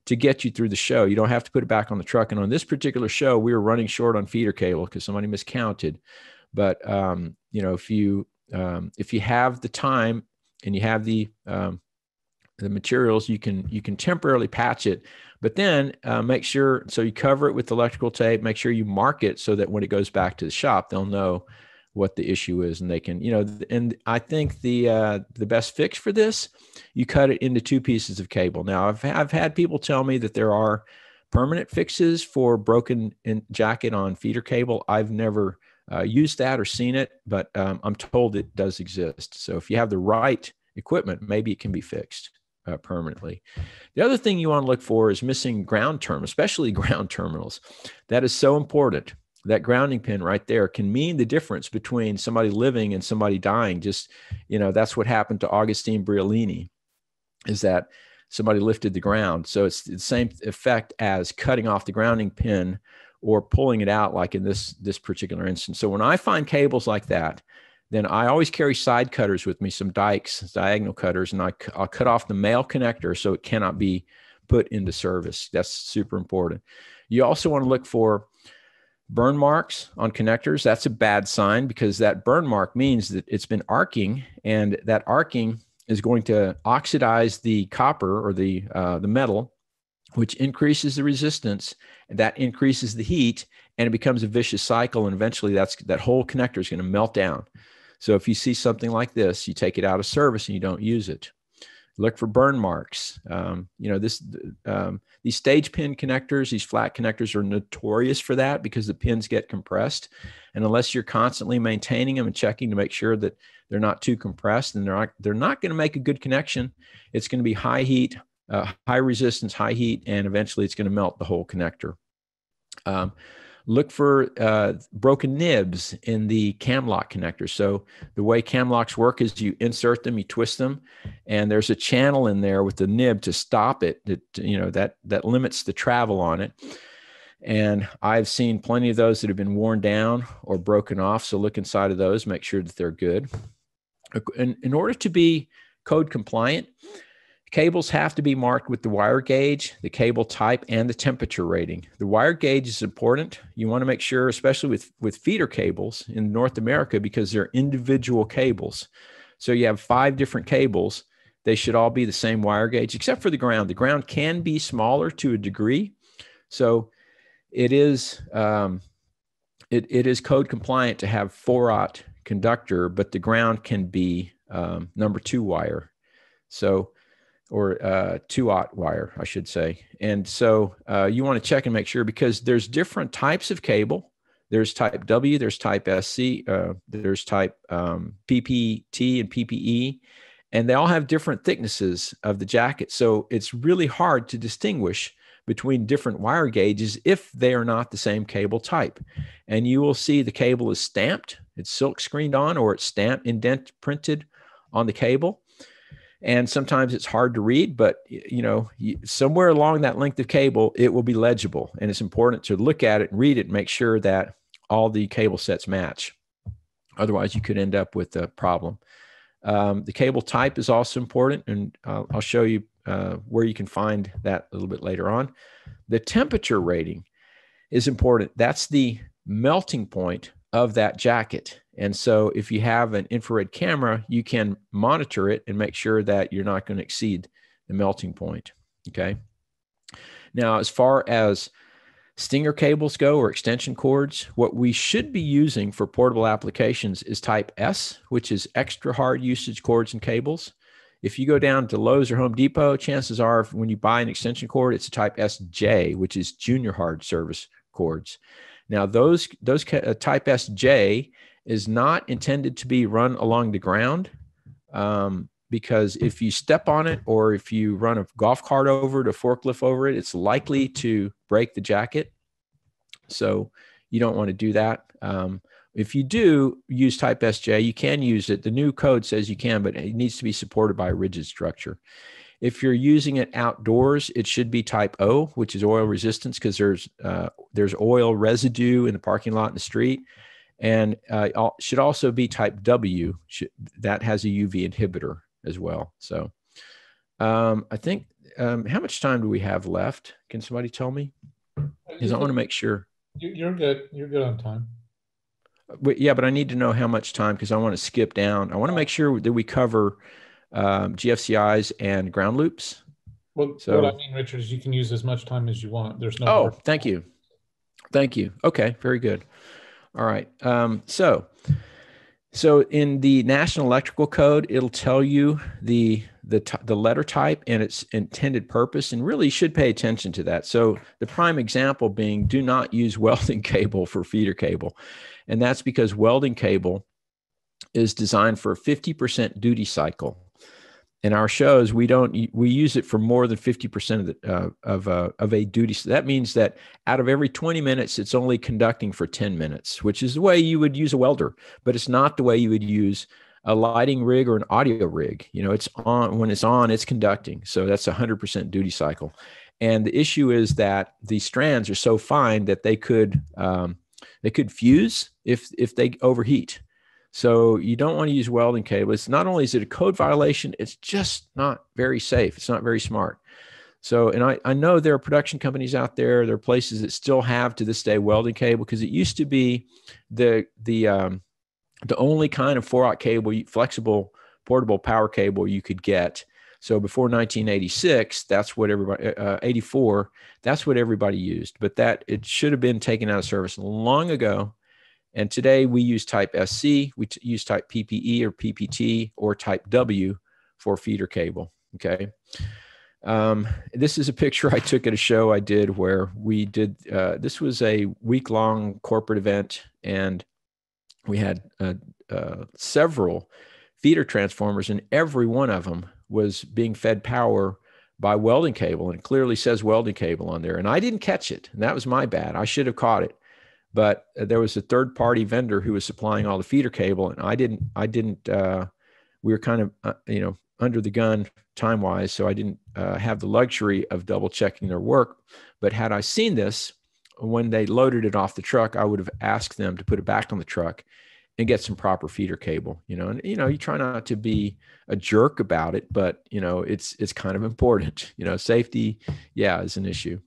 to get you through the show. You don't have to put it back on the truck. And on this particular show, we were running short on feeder cable because somebody miscounted. But um, you know, if you um, if you have the time and you have the um, the materials, you can you can temporarily patch it. But then uh, make sure so you cover it with electrical tape. Make sure you mark it so that when it goes back to the shop, they'll know what the issue is and they can you know and i think the uh, the best fix for this you cut it into two pieces of cable now i've, I've had people tell me that there are permanent fixes for broken jacket on feeder cable i've never uh, used that or seen it but um, i'm told it does exist so if you have the right equipment maybe it can be fixed uh, permanently. The other thing you want to look for is missing ground term, especially (laughs) ground terminals. That is so important that grounding pin right there can mean the difference between somebody living and somebody dying. Just you know that's what happened to augustine briolini is that somebody lifted the ground. So it's the same effect as cutting off the grounding pin or pulling it out like in this this particular instance. So when i find cables like that then i always carry side cutters with me some dikes diagonal cutters and I, i'll cut off the male connector so it cannot be put into service. That's super important. You also want to look for burn marks on connectors that's a bad sign because that burn mark means that it's been arcing and that arcing is going to oxidize the copper or the uh, the metal which increases the resistance. That increases the heat and it becomes a vicious cycle and eventually that's that whole connector is going to melt down. So if you see something like this you take it out of service and you don't use it look for burn marks. Um, you know, this um, these stage pin connectors, these flat connectors are notorious for that because the pins get compressed. And unless you're constantly maintaining them and checking to make sure that they're not too compressed, and they're not they're not going to make a good connection. It's going to be high heat, uh, high resistance, high heat, and eventually it's going to melt the whole connector. Um, look for uh, broken nibs in the cam lock connector. So the way cam locks work is you insert them, you twist them, and there's a channel in there with the nib to stop it. That you know that that limits the travel on it. And I've seen plenty of those that have been worn down or broken off. So look inside of those, make sure that they're good. In, in order to be code compliant, Cables have to be marked with the wire gauge, the cable type, and the temperature rating. The wire gauge is important. You want to make sure, especially with, with feeder cables in North America, because they're individual cables. So you have five different cables. They should all be the same wire gauge, except for the ground. The ground can be smaller to a degree. So it is um, it, it is code compliant to have 4-aught conductor, but the ground can be um, number two wire. So or uh, two aught wire, I should say. And so uh, you want to check and make sure because there's different types of cable. There's type W, there's type SC, uh, there's type um, PPT and PPE, and they all have different thicknesses of the jacket. So it's really hard to distinguish between different wire gauges if they are not the same cable type. And you will see the cable is stamped, it's silk screened on, or it's stamped, indent printed on the cable and sometimes it's hard to read but you know somewhere along that length of cable it will be legible and it's important to look at it and read it and make sure that all the cable sets match. Otherwise you could end up with a problem. Um, the cable type is also important and uh, i'll show you uh, where you can find that a little bit later on. The temperature rating is important. That's the melting point of that jacket and so if you have an infrared camera, you can monitor it and make sure that you're not going to exceed the melting point. Okay. Now, as far as stinger cables go or extension cords, what we should be using for portable applications is type S, which is extra hard usage cords and cables. If you go down to Lowe's or Home Depot, chances are when you buy an extension cord, it's a type SJ, which is junior hard service cords. Now, those those uh, type SJ is not intended to be run along the ground um, because if you step on it or if you run a golf cart over it, a forklift over it, it's likely to break the jacket. So you don't want to do that. Um, if you do use type SJ, you can use it. The new code says you can, but it needs to be supported by a rigid structure. If you're using it outdoors, it should be type O, which is oil resistance, because there's uh, there's oil residue in the parking lot in the street and uh, should also be type W. Should, that has a UV inhibitor as well. So um, I think um, how much time do we have left? Can somebody tell me? Because I want to make sure. You're good. You're good on time. But, yeah, but I need to know how much time because I want to skip down. I want to make sure that we cover um, GFCIs and ground loops. Well, so, what I mean, Richard, is you can use as much time as you want. There's no. Oh, thank you. Thank you. Okay, very good. All right. Um, so, so in the National Electrical Code, it'll tell you the the t- the letter type and its intended purpose, and really should pay attention to that. So the prime example being, do not use (laughs) welding cable for feeder cable, and that's because welding cable is designed for a 50% duty cycle in our shows we don't we use it for more than 50% of the uh, of uh, of a duty. So that means that out of every 20 minutes it's only conducting for 10 minutes which is the way you would use a welder but it's not the way you would use a lighting rig or an audio rig. You know it's on when it's on it's conducting. So that's a 100% duty cycle. And the issue is that the strands are so fine that they could um, they could fuse if if they overheat so you don't want to use welding cable. It's not only is it a code violation, it's just not very safe. It's not very smart. So, and I, I know there are production companies out there, there are places that still have to this day welding cable because it used to be the the um, the only kind of four aught cable, flexible portable power cable you could get. So before 1986, that's what everybody, uh, uh 84, that's what everybody used. But that it should have been taken out of service long ago. And today we use type SC, we use type PPE or PPT or type W for feeder cable. Okay. Um, this is a picture I took at a show I did where we did, uh, this was a week long corporate event and we had uh, uh, several feeder transformers and every one of them was being fed power by welding cable and it clearly says welding cable on there. And I didn't catch it. And that was my bad. I should have caught it. But there was a third party vendor who was supplying all the feeder cable and I didn't, I didn't, uh, we were kind of, uh, you know, under the gun time wise. So I didn't uh, have the luxury of double checking their work. But had I seen this when they loaded it off the truck, I would have asked them to put it back on the truck and get some proper feeder cable, you know, and, you know, you try not to be a jerk about it, but you know, it's, it's kind of important, (laughs) you know, safety, yeah, is an issue.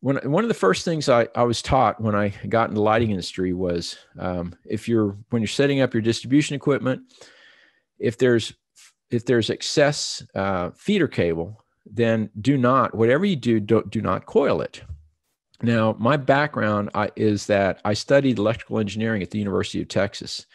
When, one of the first things I, I was taught when I got in the lighting industry was um, if you're when you're setting up your distribution equipment, if there's if there's excess uh, feeder cable, then do not, whatever you do, don't, do not coil it. Now, my background I, is that I studied electrical engineering at the University of Texas.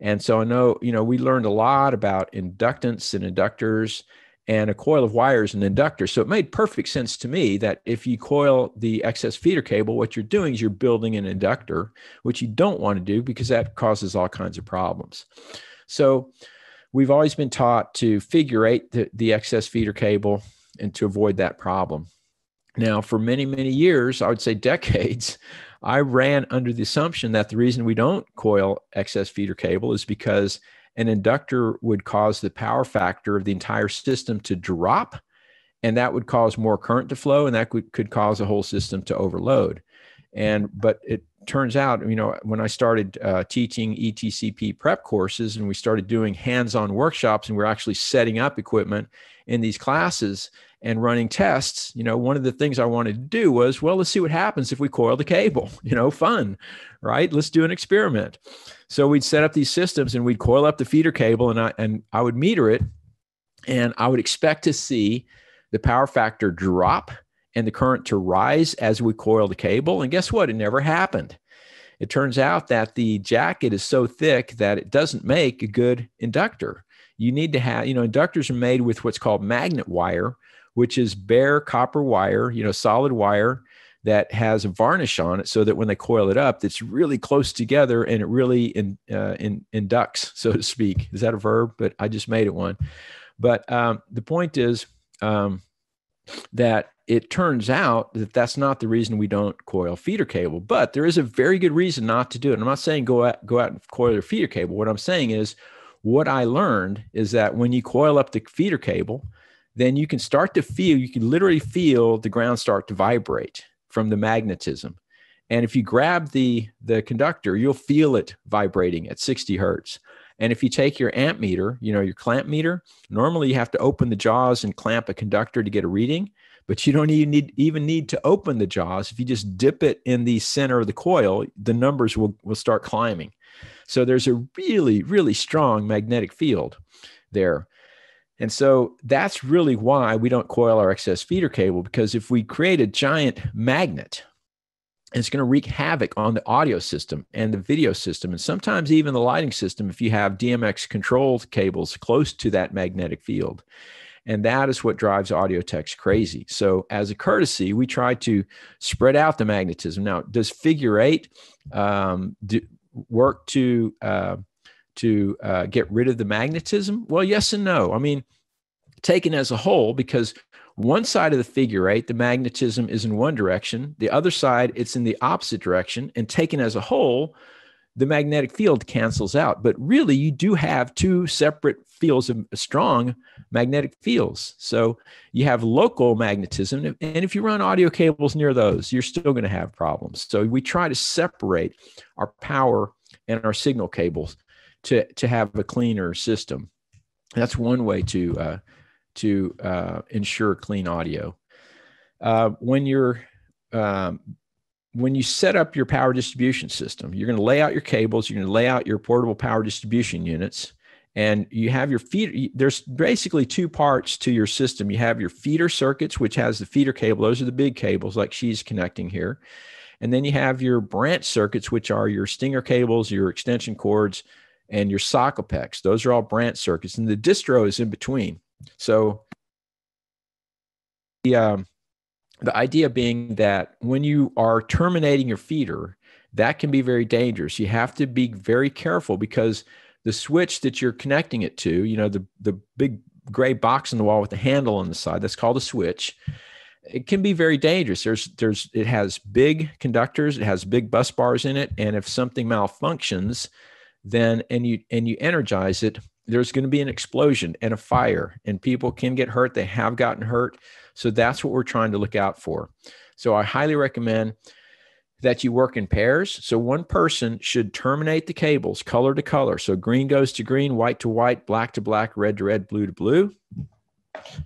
And so I know, you know, we learned a lot about inductance and inductors and a coil of wires and inductor. So it made perfect sense to me that if you coil the excess feeder cable, what you're doing is you're building an inductor, which you don't want to do because that causes all kinds of problems. So we've always been taught to figure eight the, the excess feeder cable and to avoid that problem. Now, for many, many years, I would say decades, (laughs) I ran under the assumption that the reason we don't coil excess feeder cable is because an inductor would cause the power factor of the entire system to drop, and that would cause more current to flow, and that could, could cause the whole system to overload. And but it turns out, you know, when I started uh, teaching ETCP prep courses and we started doing hands on workshops and we're actually setting up equipment in these classes and running tests, you know, one of the things I wanted to do was, well, let's see what happens if we coil the cable, (laughs) you know, fun, right? Let's do an experiment. So we'd set up these systems and we'd coil up the feeder cable and I, and I would meter it and I would expect to see the power factor drop and the current to rise as we coil the cable. And guess what? It never happened. It turns out that the jacket is so thick that it doesn't make a good inductor. You need to have, you know, inductors are made with what's called magnet wire, which is bare copper wire, you know, solid wire that has a varnish on it so that when they coil it up, it's really close together and it really in, uh, in, inducts, so to speak. Is that a verb? But I just made it one. But um, the point is um, that it turns out that that's not the reason we don't coil feeder cable, but there is a very good reason not to do it. I'm not saying go out, go out and coil your feeder cable. What I'm saying is, what I learned is that when you coil up the feeder cable, then you can start to feel, you can literally feel the ground start to vibrate from the magnetism. And if you grab the, the conductor, you'll feel it vibrating at 60 hertz. And if you take your amp meter, you know, your clamp meter, normally you have to open the jaws and clamp a conductor to get a reading but you don't even need even need to open the jaws. If you just dip it in the center of the coil, the numbers will, will start climbing. So there's a really, really strong magnetic field there. And so that's really why we don't coil our excess feeder cable because if we create a giant magnet, it's going to wreak havoc on the audio system and the video system, and sometimes even the lighting system if you have DMX controlled cables close to that magnetic field. And that is what drives audio techs crazy. So, as a courtesy, we try to spread out the magnetism. Now, does figure eight um, do, work to uh, to uh, get rid of the magnetism? Well, yes and no. I mean, taken as a whole, because one side of the figure eight, the magnetism is in one direction, the other side, it's in the opposite direction. And taken as a whole, the magnetic field cancels out. But really, you do have two separate fields of strong magnetic fields. So you have local magnetism. And if you run audio cables near those, you're still going to have problems. So we try to separate our power and our signal cables to, to have a cleaner system. That's one way to, uh, to uh, ensure clean audio. Uh, when you're um, when you set up your power distribution system, you're going to lay out your cables, you're going to lay out your portable power distribution units, and you have your feeder. There's basically two parts to your system. You have your feeder circuits, which has the feeder cable. Those are the big cables, like she's connecting here. And then you have your branch circuits, which are your stinger cables, your extension cords, and your Socapex. Those are all branch circuits. And the distro is in between. So the um, the idea being that when you are terminating your feeder, that can be very dangerous. You have to be very careful because the switch that you're connecting it to, you know, the the big gray box in the wall with the handle on the side, that's called a switch. It can be very dangerous. There's there's it has big conductors, it has big bus bars in it, and if something malfunctions, then and you and you energize it, there's going to be an explosion and a fire, and people can get hurt. They have gotten hurt. So that's what we're trying to look out for. So I highly recommend that you work in pairs. So one person should terminate the cables color to color. So green goes to green, white to white, black to black, red to red, blue to blue.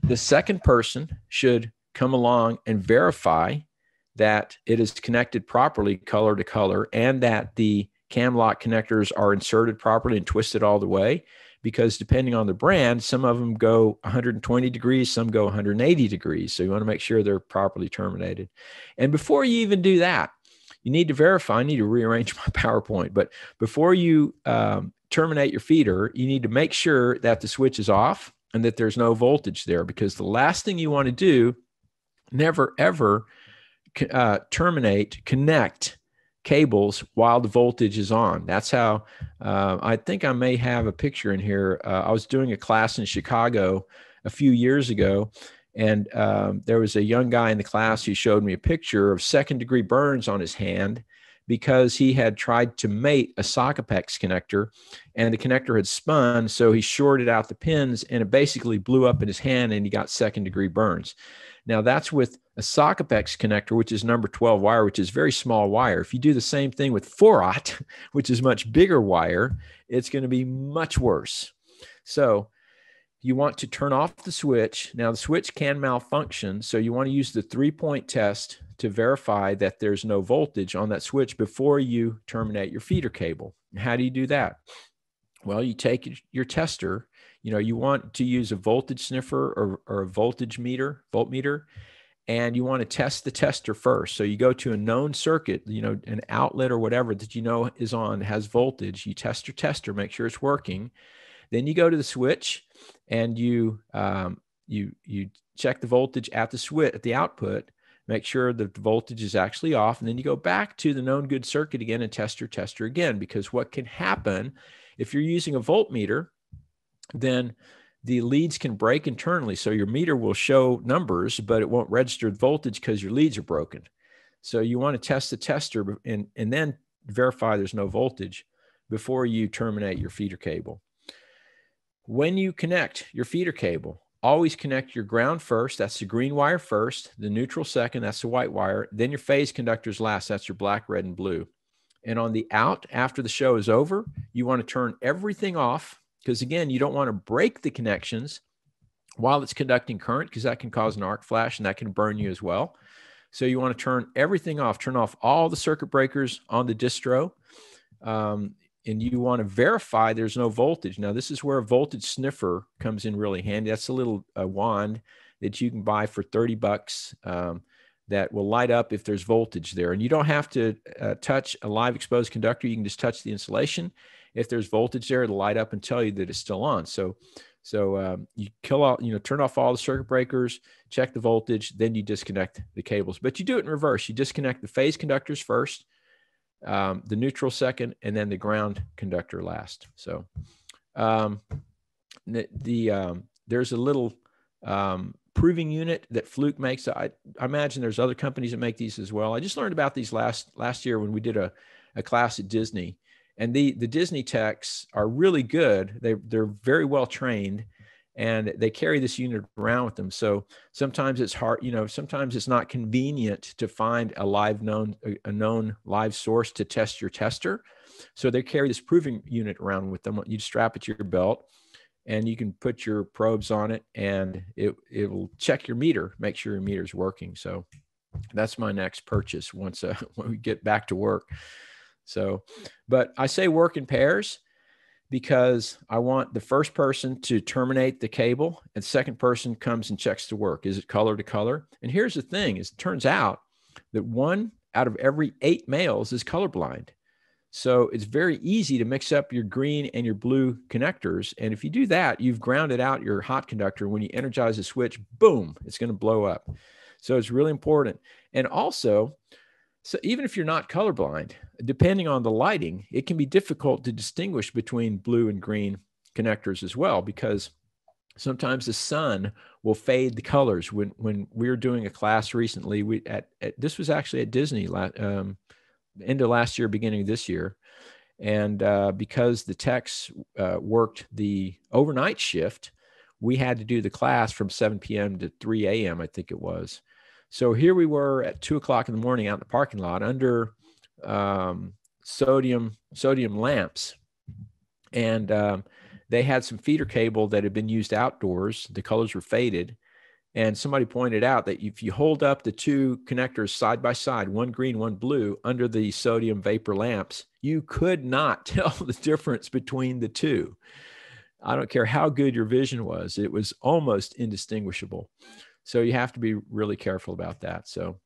The second person should come along and verify that it is connected properly color to color and that the cam lock connectors are inserted properly and twisted all the way because depending on the brand, some of them go 120 degrees, some go 180 degrees. So you want to make sure they're properly terminated. And before you even do that, you need to verify. I need to rearrange (laughs) my PowerPoint, but before you um, terminate your feeder, you need to make sure that the switch is off and that there's no voltage there because the last thing you want to do, never ever uh, terminate, connect cables while the voltage is on. That's how uh, I think I may have a picture in here. Uh, I was doing a class in Chicago a few years ago, and um, there was a young guy in the class who showed me a picture of second degree burns on his hand because he had tried to mate a Socapex connector and the connector had spun. So he shorted out the pins and it basically blew up in his hand and he got second degree burns. Now that's with a Socapex connector, which is number 12 wire, which is very small wire. If you do the same thing with 4-aught, which is much bigger wire, it's going to be much worse. So you want to turn off the switch. Now the switch can malfunction. So you want to use the three point test to verify that there's no voltage on that switch before you terminate your feeder cable. How do you do that? Well, you take your tester you know you want to use a voltage sniffer or, or a voltage meter voltmeter and you want to test the tester first. So you go to a known circuit you know an outlet or whatever that you know is on has voltage you test your tester make sure it's working. Then you go to the switch and you um, you you check the voltage at the switch at the output make sure the voltage is actually off and then you go back to the known good circuit again and test your tester again because what can happen if you're using a voltmeter then the leads can break internally. So your meter will show numbers, but it won't register voltage because your leads are broken. So you want to test the tester and, and then verify there's no voltage before you terminate your feeder cable. When you connect your feeder cable, always connect your ground first. That's the green wire first, the neutral second, that's the white wire. Then your phase conductors last. That's your black, red, and blue. And on the out, after the show is over, you want to turn everything off because again, you don't want to break the connections while it's conducting current because that can cause an arc flash and that can burn you as well. So you want to turn everything off, turn off all the circuit breakers on the distro. Um, and you want to verify there's no voltage. Now, this is where a voltage sniffer comes in really handy. That's a little uh, wand that you can buy for 30 bucks um, that will light up if there's voltage there. And you don't have to uh, touch a live exposed conductor. You can just touch the insulation if there's voltage there, it'll light up and tell you that it's still on. So, so um, you kill out, you know, turn off all the circuit breakers, check the voltage, then you disconnect the cables. But you do it in reverse. You disconnect the phase conductors first, um, the neutral second, and then the ground conductor last. So, um, the, the um, there's a little um, proving unit that Fluke makes. I, I imagine there's other companies that make these as well. I just learned about these last last year when we did a, a class at Disney and the the Disney techs are really good. They they're very well trained, and they carry this unit around with them. So sometimes it's hard, you know, sometimes it's not convenient to find a live known a known live source to test your tester. So they carry this proving unit around with them. You strap it to your belt, and you can put your probes on it, and it it will check your meter, make sure your meter is working. So that's my next purchase once uh, (laughs) when we get back to work. So, but I say work in pairs because I want the first person to terminate the cable and second person comes and checks the work. Is it color to color? And here's the thing is it turns out that one out of every eight males is colorblind. So it's very easy to mix up your green and your blue connectors. And if you do that, you've grounded out your hot conductor. When you energize the switch, boom, it's going to blow up. So it's really important. And also, so even if you're not colorblind, depending on the lighting, it can be difficult to distinguish between blue and green connectors as well because sometimes the sun will fade the colors. When when we were doing a class recently, we at, at this was actually at Disney um, end of last year, beginning of this year. And uh, because the techs uh, worked the overnight shift, we had to do the class from 7 p.m. to 3 a.m., I think it was. So here we were at two o'clock in the morning out in the parking lot under um, sodium sodium lamps, and um, they had some feeder cable that had been used outdoors. The colors were faded, and somebody pointed out that if you hold up the two connectors side by side, one green, one blue, under the sodium vapor lamps, you could not (laughs) tell the difference between the two. I don't care how good your vision was, it was almost indistinguishable. So you have to be really careful about that. So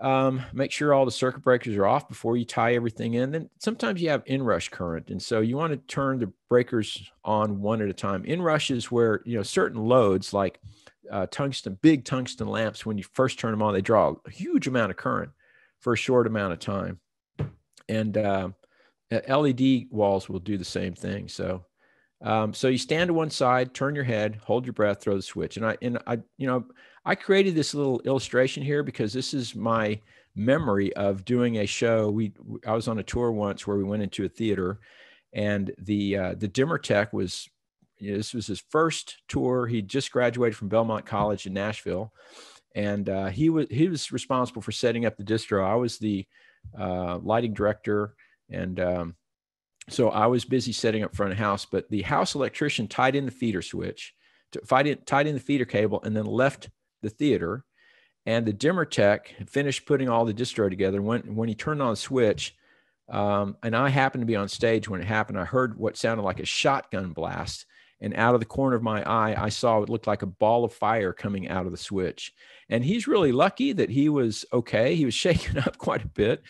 um, make sure all the circuit breakers are off before you tie everything in. Then sometimes you have inrush current, and so you want to turn the breakers on one at a time. Inrush is where you know certain loads like uh, tungsten, big tungsten lamps, when you first turn them on, they draw a huge amount of current for a short amount of time. And uh, LED walls will do the same thing. So, um, so you stand to one side, turn your head, hold your breath, throw the switch. And I, and I, you know, I created this little illustration here because this is my memory of doing a show. We, I was on a tour once where we went into a theater, and the uh, the dimmer tech was you know, this was his first tour. He just graduated from Belmont College in Nashville, and uh, he was he was responsible for setting up the distro. I was the uh, lighting director, and um, so I was busy setting up front of house. But the house electrician tied in the feeder switch, tied in, tied in the feeder cable, and then left the theater. And the dimmer tech finished putting all the distro together. When when he turned on the switch, um, and I happened to be on stage when it happened, I heard what sounded like a shotgun blast and out of the corner of my eye i saw it looked like a ball of fire coming out of the switch and he's really lucky that he was okay he was (laughs) shaken up quite a bit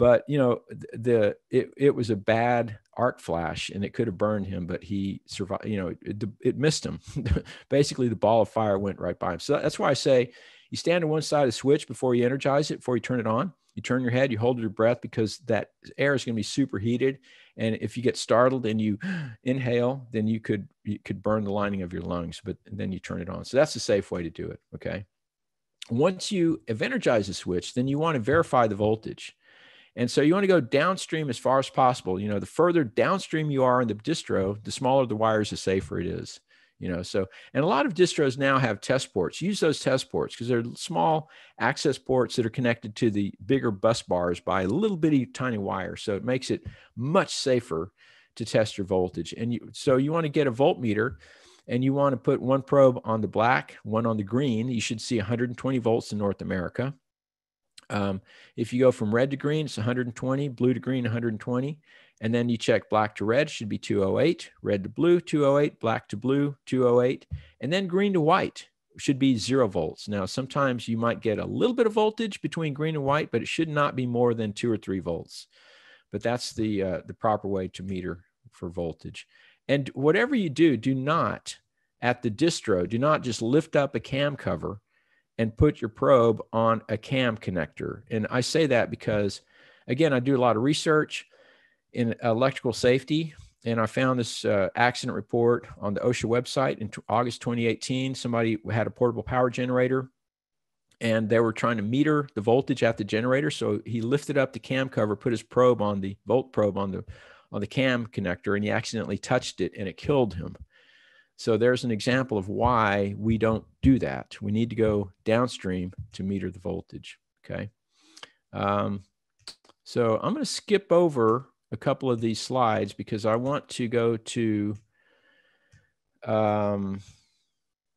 but you know the it, it was a bad arc flash and it could have burned him but he survived you know it, it missed him. (laughs) Basically the ball of fire went right by him. So that's why i say you stand on one side of the switch before you energize it before you turn it on. You turn your head you hold your breath because that air is going to be superheated. And if you get startled and you (gasps) inhale then you could you could burn the lining of your lungs but then you turn it on. So that's a safe way to do it okay? Once you have energized the switch then you want to verify the voltage and so you want to go downstream as far as possible. You know the further downstream you are in the distro the smaller the wires the safer it is you know so and a lot of distros now have test ports. Use those test ports because they're small access ports that are connected to the bigger bus bars by a little bitty tiny wire. So it makes it much safer to test your voltage. And you so you want to get a voltmeter and you want to put one probe on the black one on the green. You should see 120 volts in north america um, if you go from red to green it's 120 blue to green 120 and then you check black to red should be 208, red to blue 208, black to blue 208, and then green to white should be zero volts. Now, sometimes you might get a little bit of voltage between green and white, but it should not be more than two or three volts. But that's the uh, the proper way to meter for voltage. And whatever you do, do not at the distro, do not just lift up a cam cover and put your probe on a cam connector. And I say that because, again, I do a lot of research in electrical safety. And I found this uh, accident report on the OSHA website in t- August 2018. Somebody had a portable power generator and they were trying to meter the voltage at the generator. So he lifted up the cam cover, put his probe on the volt probe on the on the cam connector, and he accidentally touched it and it killed him. So there's an example of why we don't do that. We need to go downstream to meter the voltage. Okay. Um, so I'm going to skip over a couple of these slides because I want to go to. Um,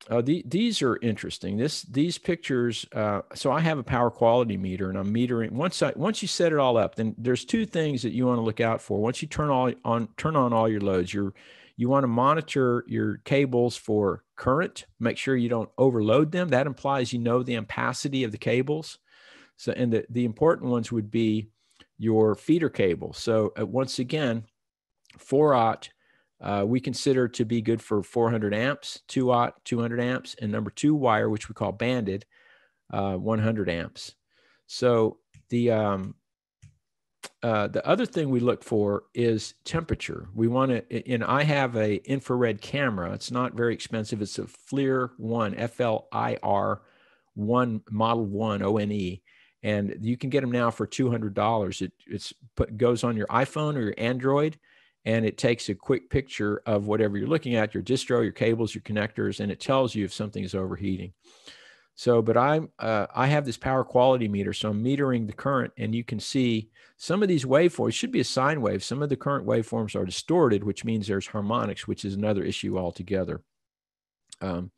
oh, the, these are interesting. This these pictures. Uh, so I have a power quality meter, and I'm metering. Once I once you set it all up, then there's two things that you want to look out for. Once you turn all on turn on all your loads, you're you want to monitor your cables for current. Make sure you don't overload them. That implies you know the ampacity of the cables. So, and the, the important ones would be your feeder cable. So uh, once again, 4-aught uh, we consider to be good for 400 amps, 2-aught 200 amps, and number two wire, which we call banded, uh, 100 amps. So the um, uh, the other thing we look for is temperature. We want to, and I have a infrared camera. It's not very expensive. It's a FLIR one, F L I R one model one O N E, and you can get them now for two hundred dollars. It it's put, goes on your iPhone or your Android, and it takes a quick picture of whatever you're looking at, your distro, your cables, your connectors, and it tells you if something is overheating. So, but I'm uh, I have this power quality meter, so I'm metering the current, and you can see some of these waveforms should be a sine wave. Some of the current waveforms are distorted, which means there's harmonics, which is another issue altogether. Um,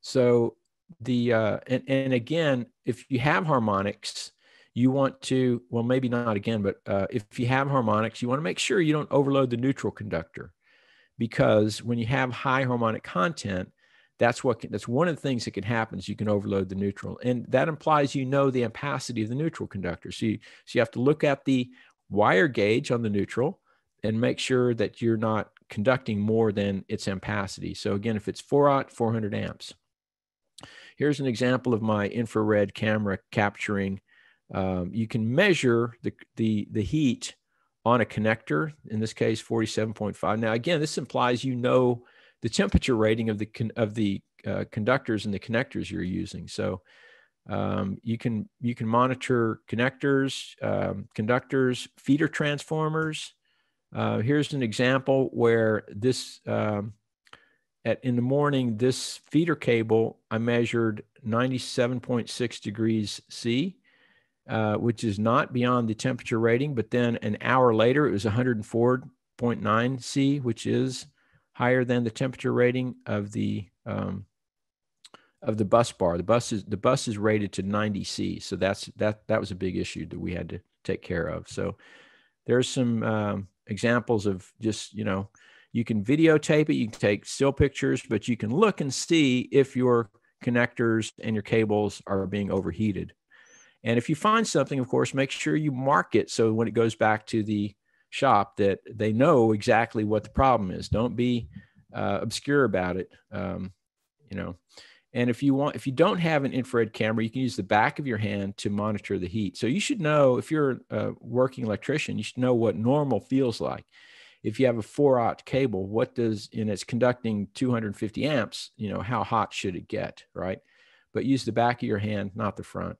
so the uh, and and again, if you have harmonics, you want to well maybe not again, but uh, if you have harmonics, you want to make sure you don't overload the neutral conductor, because when you have high harmonic content, that's what that's one of the things that can happen is you can overload the neutral and that implies you know the ampacity of the neutral conductor. So you, so you have to look at the wire gauge on the neutral and make sure that you're not conducting more than its ampacity so again if it's 4 aught 400 amps. Here's an example of my infrared camera capturing um, you can measure the, the the heat on a connector in this case 47.5 now again this implies you know the temperature rating of the of the uh, conductors and the connectors you're using. So um, you can you can monitor connectors, um, conductors, feeder transformers. Uh, here's an example where this um, at in the morning this feeder cable I measured 97.6 degrees C. Uh, which is not beyond the temperature rating, but then an hour later it was 104.9 C, which is higher than the temperature rating of the um, of the bus bar. The bus is the bus is rated to 90 C, so that's that that was a big issue that we had to take care of. So there's some um, examples of just you know you can videotape it, you can take still pictures, but you can look and see if your connectors and your cables are being overheated. And if you find something, of course, make sure you mark it so when it goes back to the shop that they know exactly what the problem is. Don't be uh, obscure about it. Um, you know, and if you want, if you don't have an infrared camera, you can use the back of your hand to monitor the heat. So you should know if you're a working electrician, you should know what normal feels like. If you have a four aught cable, what does, and it's conducting 250 amps, you know, how hot should it get, right? But use the back of your hand, not the front.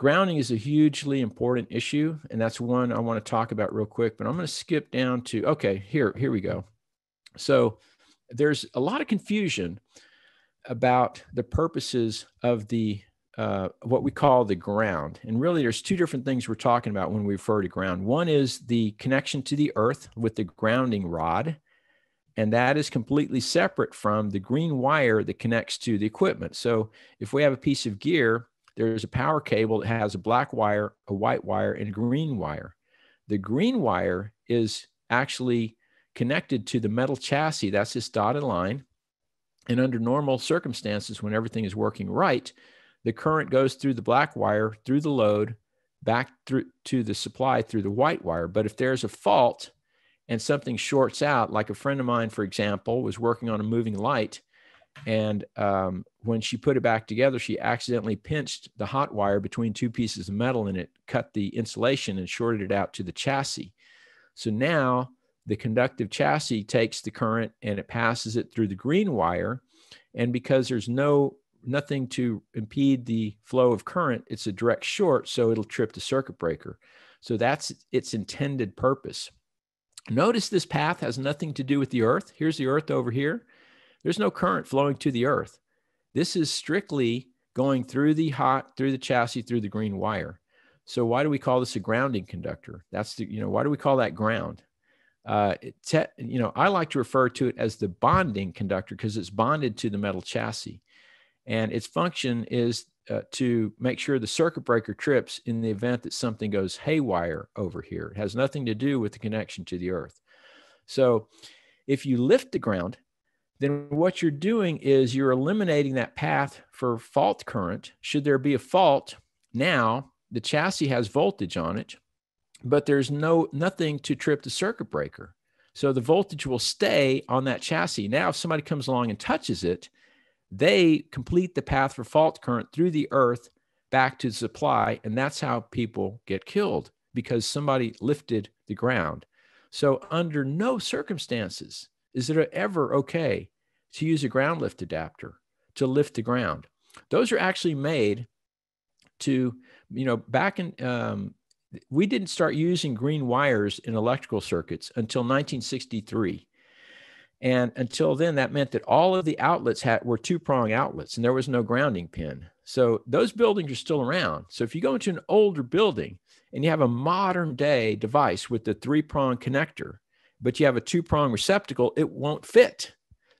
Grounding is a hugely important issue, and that's one I want to talk about real quick. But I'm going to skip down to okay, here, here we go. So there's a lot of confusion about the purposes of the uh, what we call the ground. And really, there's two different things we're talking about when we refer to ground. One is the connection to the earth with the grounding rod, and that is completely separate from the green wire that connects to the equipment. So if we have a piece of gear there's a power cable that has a black wire, a white wire, and a green wire. The green wire is actually connected to the metal chassis. That's this dotted line. And under normal circumstances, when everything is working right, the current goes through the black wire, through the load, back through to the supply through the white wire. But if there's a fault and something shorts out, like a friend of mine, for example, was working on a moving light and um, when she put it back together, she accidentally pinched the hot wire between two pieces of metal and it cut the insulation and shorted it out to the chassis. So now the conductive chassis takes the current and it passes it through the green wire. And because there's no nothing to impede the flow of current, it's a direct short, so it'll trip the circuit breaker. So that's its intended purpose. Notice this path has nothing to do with the earth. Here's the earth over here. There's no current flowing to the earth. This is strictly going through the hot, through the chassis, through the green wire. So why do we call this a grounding conductor? That's the, you know, why do we call that ground? Uh, te- you know, I like to refer to it as the bonding conductor because it's bonded to the metal chassis. And its function is uh, to make sure the circuit breaker trips in the event that something goes haywire over here. It has nothing to do with the connection to the earth. So if you lift the ground, then what you're doing is you're eliminating that path for fault current. Should there be a fault, now the chassis has voltage on it. but there's no nothing to trip the circuit breaker. So the voltage will stay on that chassis. Now, if somebody comes along and touches it, they complete the path for fault current through the earth back to supply. And that's how people get killed because somebody lifted the ground. So, under no circumstances is it ever okay to use a ground lift adapter to lift the ground. Those are actually made to, you know, back in, um, we didn't start using green wires in electrical circuits until 1963. And until then, that meant that all of the outlets had were two prong outlets and there was no grounding pin. So those buildings are still around. So if you go into an older building and you have a modern day device with the three prong connector, but you have a two prong receptacle, it won't fit.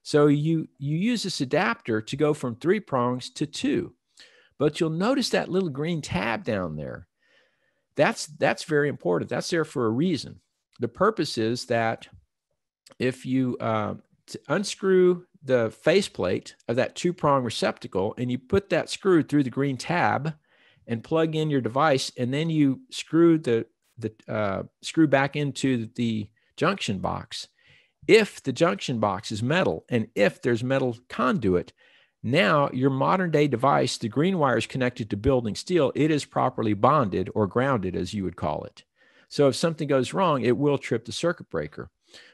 So you you use this adapter to go from three prongs to two. But you'll notice that little green tab down there. That's that's very important. That's there for a reason. The purpose is that if you uh, unscrew the faceplate of that two prong receptacle and you put that screw through the green tab and plug in your device, and then you screw the the uh, screw back into the junction box. If the junction box is metal and if there's metal conduit, now your modern day device, the green wire is connected to building steel. It is properly bonded or grounded, as you would call it. So if something goes wrong, it will trip the circuit breaker.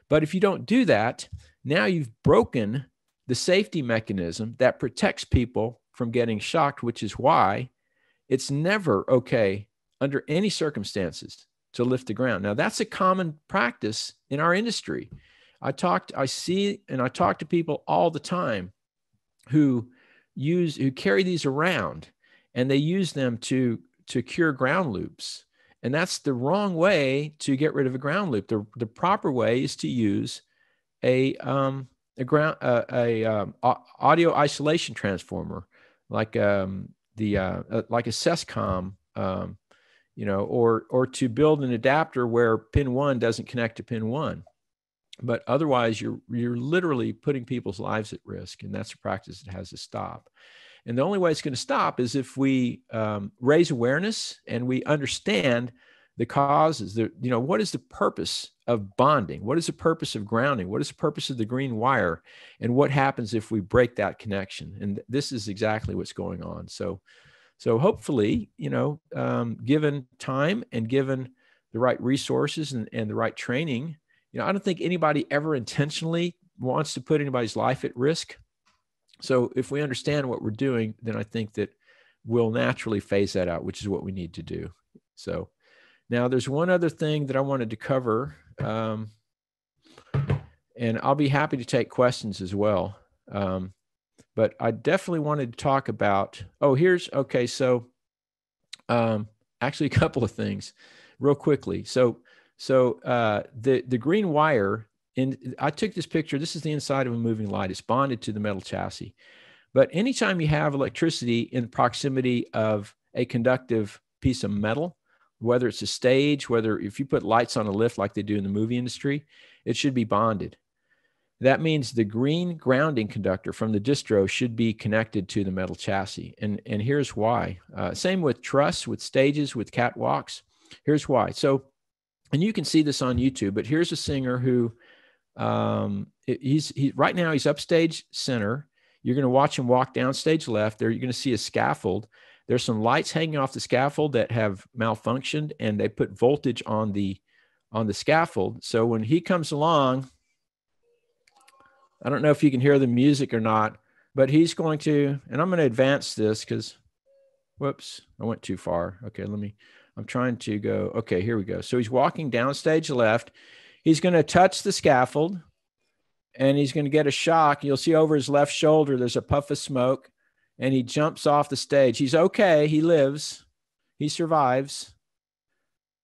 But if you don't do that, now you've broken the safety mechanism that protects people from getting shocked, which is why it's never okay under any circumstances to lift the ground. Now, that's a common practice in our industry. I talked, I see, and I talk to people all the time who use, who carry these around and they use them to, to cure ground loops and that's the wrong way to get rid of a ground loop. The, the proper way is to use a, um, a ground, uh, a um, audio isolation transformer, like um, the uh, uh, like a SESCOM, um, you know, or or to build an adapter where pin one doesn't connect to pin one. But otherwise, you're you're literally putting people's lives at risk, and that's a practice that has to stop. And the only way it's going to stop is if we um, raise awareness and we understand the causes. The, you know, what is the purpose of bonding? What is the purpose of grounding? What is the purpose of the green wire? And what happens if we break that connection? And this is exactly what's going on. So, so hopefully, you know, um, given time and given the right resources and, and the right training, you know, I don't think anybody ever intentionally wants to put anybody's life at risk. So if we understand what we're doing, then I think that we'll naturally phase that out, which is what we need to do. So now there's one other thing that I wanted to cover. Um, and I'll be happy to take questions as well. Um, but I definitely wanted to talk about, oh, here's, okay. So um, actually a (laughs) couple of things real quickly. So, so uh, the, the green wire and I took this picture. This is the inside of a moving light. It's bonded to the metal chassis. But anytime you have electricity in proximity of a conductive piece of metal, whether it's a stage, whether if you put lights on a lift like they do in the movie industry, it should be bonded. That means the green grounding conductor from the distro should be connected to the metal chassis. And, and here's why. Uh, same with truss, with stages, with catwalks. Here's why. So, and you can see this on YouTube, but here's a singer who um, he's he right now he's upstage center. You're going to watch him walk down stage left. There, you're going to see a scaffold. There's some lights hanging off the scaffold that have malfunctioned, and they put voltage on the on the scaffold. So when he comes along, I don't know if you can hear the music or not, but he's going to, and I'm going to advance this because, whoops, I went too far. Okay, let me. I'm trying to go. Okay, here we go. So he's walking down stage left. He's going to touch the scaffold and he's going to get a shock. You'll see over his left shoulder, there's a puff of smoke and he jumps off the stage. He's okay. He lives, he survives,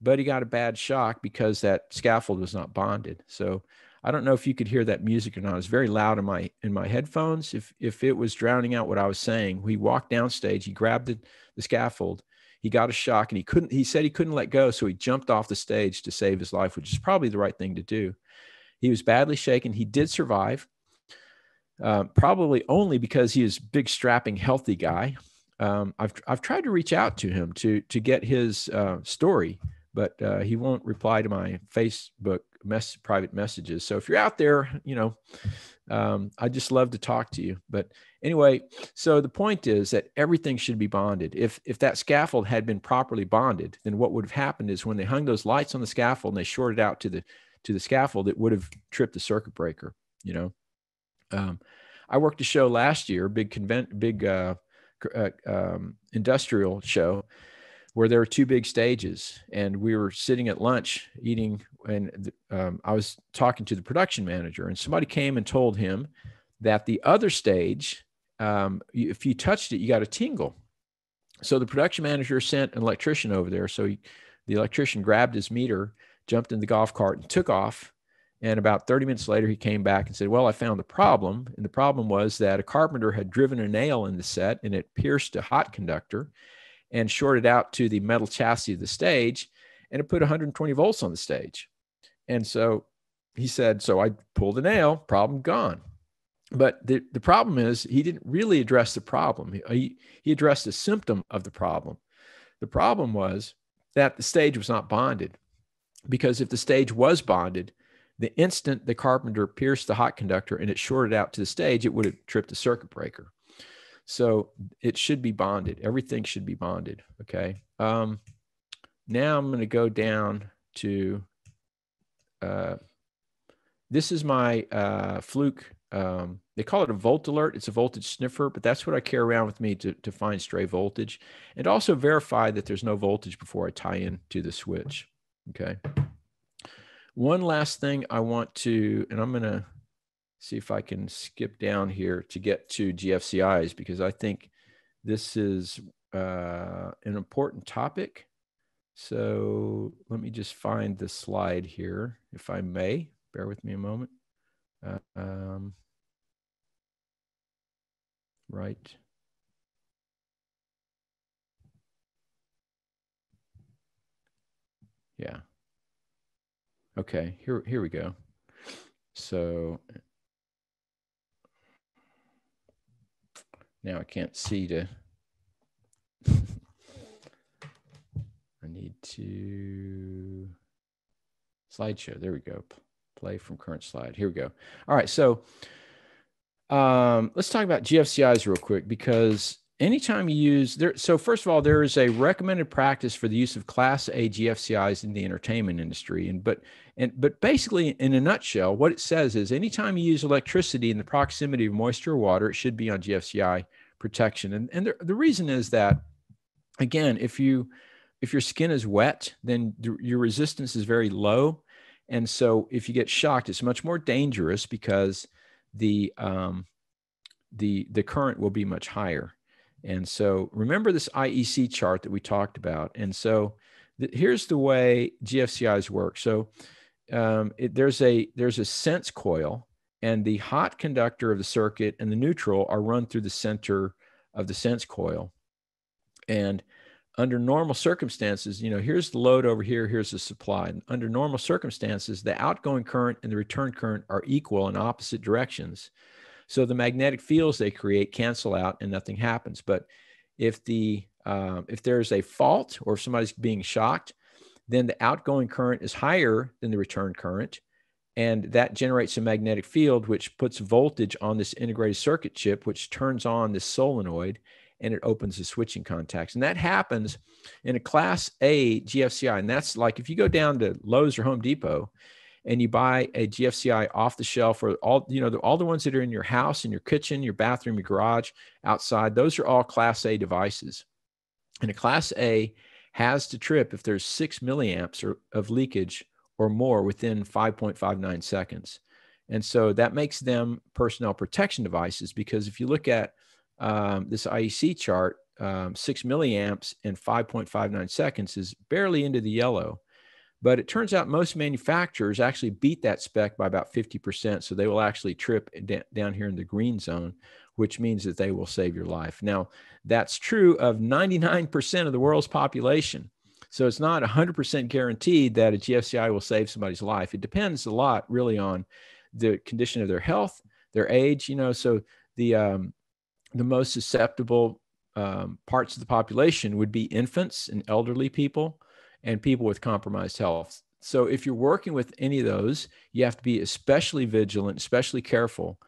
but he got a bad shock because that scaffold was not bonded. So I don't know if you could hear that music or not. It's very loud in my in my headphones. If if it was drowning out what I was saying, he walked downstage. he grabbed the, the scaffold, he got a shock and he couldn't he said he couldn't let go so he jumped off the stage to save his life which is probably the right thing to do he was badly shaken he did survive uh, probably only because he is big strapping healthy guy um, I've, I've tried to reach out to him to to get his uh, story but uh, he won't reply to my Facebook mess private messages. So if you're out there, you know, um, I just love to talk to you. But anyway, so the point is that everything should be bonded. If if that scaffold had been properly bonded, then what would have happened is when they hung those lights on the scaffold and they shorted out to the to the scaffold, it would have tripped the circuit breaker. You know, um, I worked a show last year, big convent, big uh, uh, um, industrial show, where there were two big stages, and we were sitting at lunch eating, and um, I was talking to the production manager, and somebody came and told him that the other stage, um, if you touched it, you got a tingle. So the production manager sent an electrician over there. So he, the electrician grabbed his meter, jumped in the golf cart, and took off. And about 30 minutes later, he came back and said, Well, I found the problem. And the problem was that a carpenter had driven a nail in the set and it pierced a hot conductor and shorted out to the metal chassis of the stage. And it put 120 volts on the stage. And so he said, So I pulled the nail, problem gone. But the, the problem is, he didn't really address the problem. He, he addressed the symptom of the problem. The problem was that the stage was not bonded. Because if the stage was bonded, the instant the carpenter pierced the hot conductor and it shorted out to the stage, it would have tripped the circuit breaker. So it should be bonded. Everything should be bonded. Okay. Um, now I'm going to go down to uh, this is my uh, fluke. Um, they call it a volt alert. It's a voltage sniffer, but that's what I carry around with me to, to find stray voltage and also verify that there's no voltage before I tie in to the switch. Okay. One last thing I want to, and I'm going to see if I can skip down here to get to GFCIs because I think this is uh, an important topic. So let me just find the slide here, if I may. Bear with me a moment. Uh, um, right. Yeah. Okay, here, here we go. So now I can't see to, need to, slideshow, there we go. Play from current slide, here we go. All right, so um, let's talk about GFCIs real quick because anytime you use there so first of all there is a recommended practice for the use of class a gfcis in the entertainment industry and but and but basically in a nutshell what it says is anytime you use electricity in the proximity of moisture or water it should be on gfci protection and and the, the reason is that again if you if your skin is wet then the, your resistance is very low and so if you get shocked it's much more dangerous because the um the the current will be much higher and so remember this IEC chart that we talked about. And so th- here's the way GFCIs work. So um, it, there's a there's a sense coil, and the hot conductor of the circuit and the neutral are run through the center of the sense coil. And under normal circumstances, you know, here's the load over here, here's the supply. And under normal circumstances, the outgoing current and the return current are equal in opposite directions. So the magnetic fields they create cancel out and nothing happens. But if the um, if there's a fault or if somebody's being shocked, then the outgoing current is higher than the return current. And that generates a magnetic field, which puts voltage on this integrated circuit chip, which turns on this solenoid and it opens the switching contacts. And that happens in a class A GFCI. And that's like if you go down to Lowe's or Home Depot and you buy a GFCI off the shelf or all, you know, the, all the ones that are in your house, in your kitchen, your bathroom, your garage, outside, those are all class A devices. And a class A has to trip if there's six milliamps or, of leakage or more within 5.59 seconds. And so that makes them personnel protection devices because if you look at um, this IEC chart, um, six milliamps in 5.59 seconds is barely into the yellow. But it turns out most manufacturers actually beat that spec by about 50%. So they will actually trip down here in the green zone, which means that they will save your life. Now, that's true of 99% of the world's population. So it's not 100% guaranteed that a GFCI will save somebody's life. It depends a lot really on the condition of their health, their age, you know. So the, um, the most susceptible um, parts of the population would be infants and elderly people and people with compromised health. So if you're working with any of those, you have to be especially vigilant, especially careful.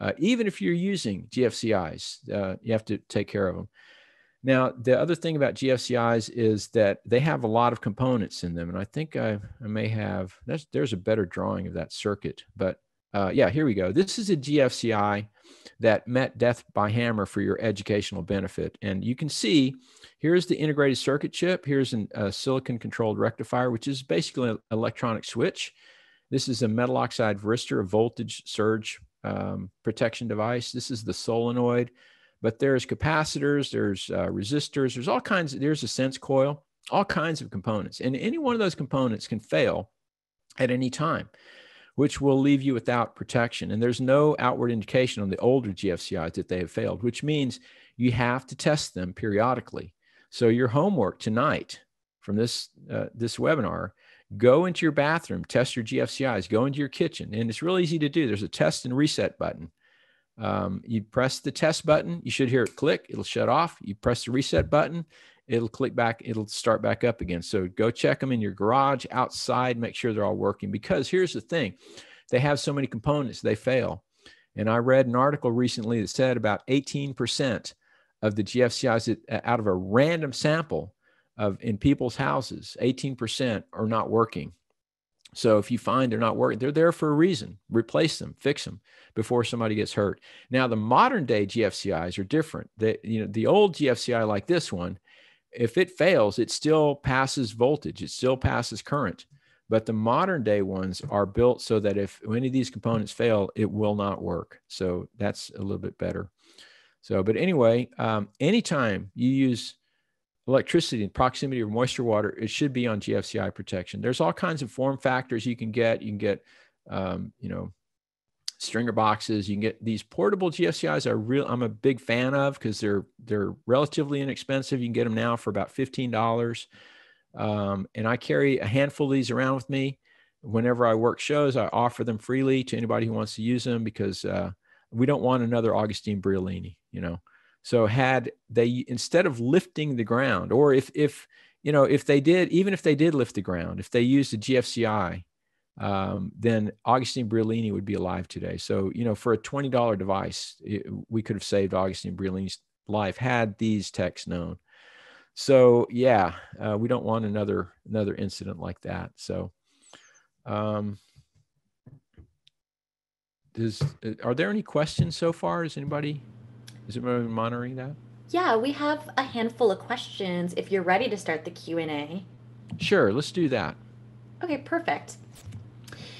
Uh, even if you're using GFCIs, uh, you have to take care of them. Now, the other thing about GFCIs is that they have a lot of components in them. And I think I, I may have, there's, there's a better drawing of that circuit. But uh, yeah, here we go. This is a GFCI that met death by hammer for your educational benefit. And you can see here's the integrated circuit chip. Here's a silicon controlled rectifier, which is basically an electronic switch. This is a metal oxide varistor, a voltage surge um, protection device. This is the solenoid but there's capacitors, there's uh, resistors, there's all kinds, of, there's a sense coil, all kinds of components. And any one of those components can fail at any time, which will leave you without protection. And there's no outward indication on the older GFCIs that they have failed, which means you have to test them periodically. So your homework tonight from this, uh, this webinar, go into your bathroom, test your GFCIs, go into your kitchen. And it's real easy to do. There's a test and reset button. Um, you press the test button, you should hear it click, it'll shut off. You press the reset button, it'll click back, it'll start back up again. So go check them in your garage, outside, make sure they're all working. Because here's the thing they have so many components, they fail. And I read an article recently that said about 18% of the GFCIs uh, out of a random sample of in people's houses, 18% are not working. So if you find they're not working, they're there for a reason. Replace them, fix them before somebody gets hurt. Now the modern day GFCIs are different. The you know the old GFCI like this one, if it fails, it still passes voltage, it still passes current. But the modern day ones are built so that if any of these components fail, it will not work. So that's a little bit better. So, but anyway, um, anytime you use electricity and proximity of moisture water, it should be on GFCI protection. There's all kinds of form factors you can get. You can get, um, you know, stringer boxes. You can get these portable GFCIs. Are real. I'm a big fan of because they're they're relatively inexpensive. You can get them now for about fifteen dollars. Um, and I carry a handful of these around with me. Whenever I work shows, I offer them freely to anybody who wants to use them because uh, we don't want another Augustine Briolini. You know. So had they instead of lifting the ground, or if if you know if they did, even if they did lift the ground, if they used a GFCI, um, then Augustine Briolini would be alive today. So you know for a twenty dollar device, it, we could have saved Augustine Briolini's life had these techs known. So yeah, uh, we don't want another another incident like that. So. Um, does, are there any questions so far? Is anybody is it monitoring that? Yeah, we have a handful of questions if you're ready to start the Q&A. Sure, let's do that. Okay, perfect.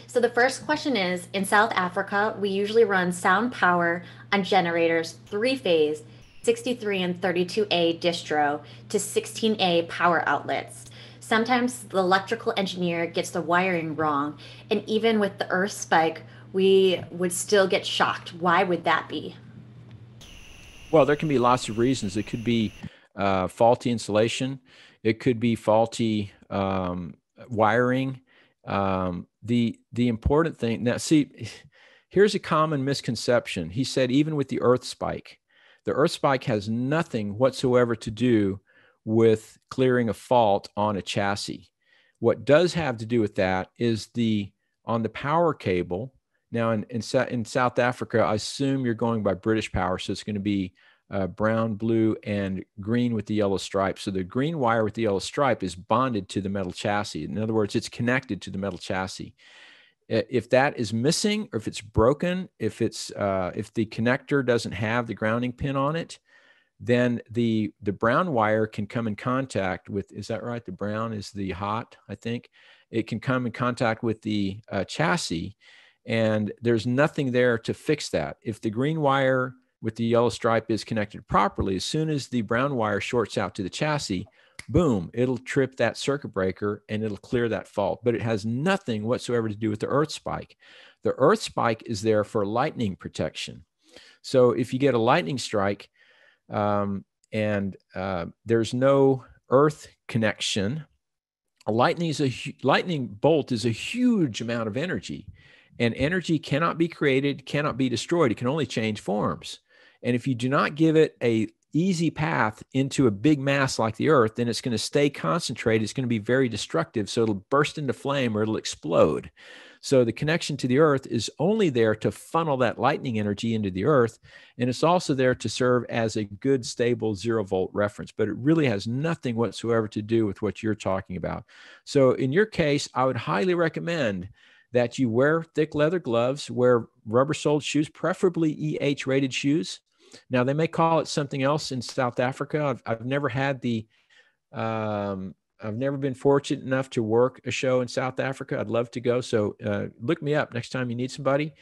So the first question is, in South Africa, we usually run sound power on generators three-phase 63 and 32A distro to 16A power outlets. Sometimes the electrical engineer gets the wiring wrong, and even with the earth spike, we would still get shocked. Why would that be? Well, there can be lots of reasons. It could be uh, faulty insulation. It could be faulty um, wiring. Um, the the important thing now, see, here's a common misconception. He said even with the earth spike, the earth spike has nothing whatsoever to do with clearing a fault on a chassis. What does have to do with that is the on the power cable now, in, in, in, South Africa, I assume you're going by British power. So it's going to be uh, brown, blue, and green with the yellow stripe. So the green wire with the yellow stripe is bonded to the metal chassis. In other words, it's connected to the metal chassis. If that is missing, or if it's broken, if it's uh, if the connector doesn't have the grounding pin on it, then the the brown wire can come in contact with. Is that right? The brown is the hot, I think. It can come in contact with the uh, chassis and there's nothing there to fix that. If the green wire with the yellow stripe is connected properly, as soon as the brown wire shorts out to the chassis, boom, it'll trip that circuit breaker and it'll clear that fault. But it has nothing whatsoever to do with the earth spike. The earth spike is there for lightning protection. So if you get a lightning strike um, and uh, there's no earth connection, a lightning is a lightning bolt is a huge amount of energy and energy cannot be created, cannot be destroyed. It can only change forms. And if you do not give it a easy path into a big mass like the earth then it's going to stay concentrated it's going to be very destructive. So it'll burst into flame or it'll explode. So the connection to the earth is only there to funnel that lightning energy into the earth and it's also there to serve as a good stable zero volt reference. But it really has nothing whatsoever to do with what you're talking about. So in your case i would highly recommend that you wear thick leather gloves wear rubber soled shoes preferably eh rated shoes now they may call it something else in South Africa. I've, I've never had the, um, I've never been fortunate enough to work a show in South Africa. I'd love to go. So uh, look me up next time you need somebody.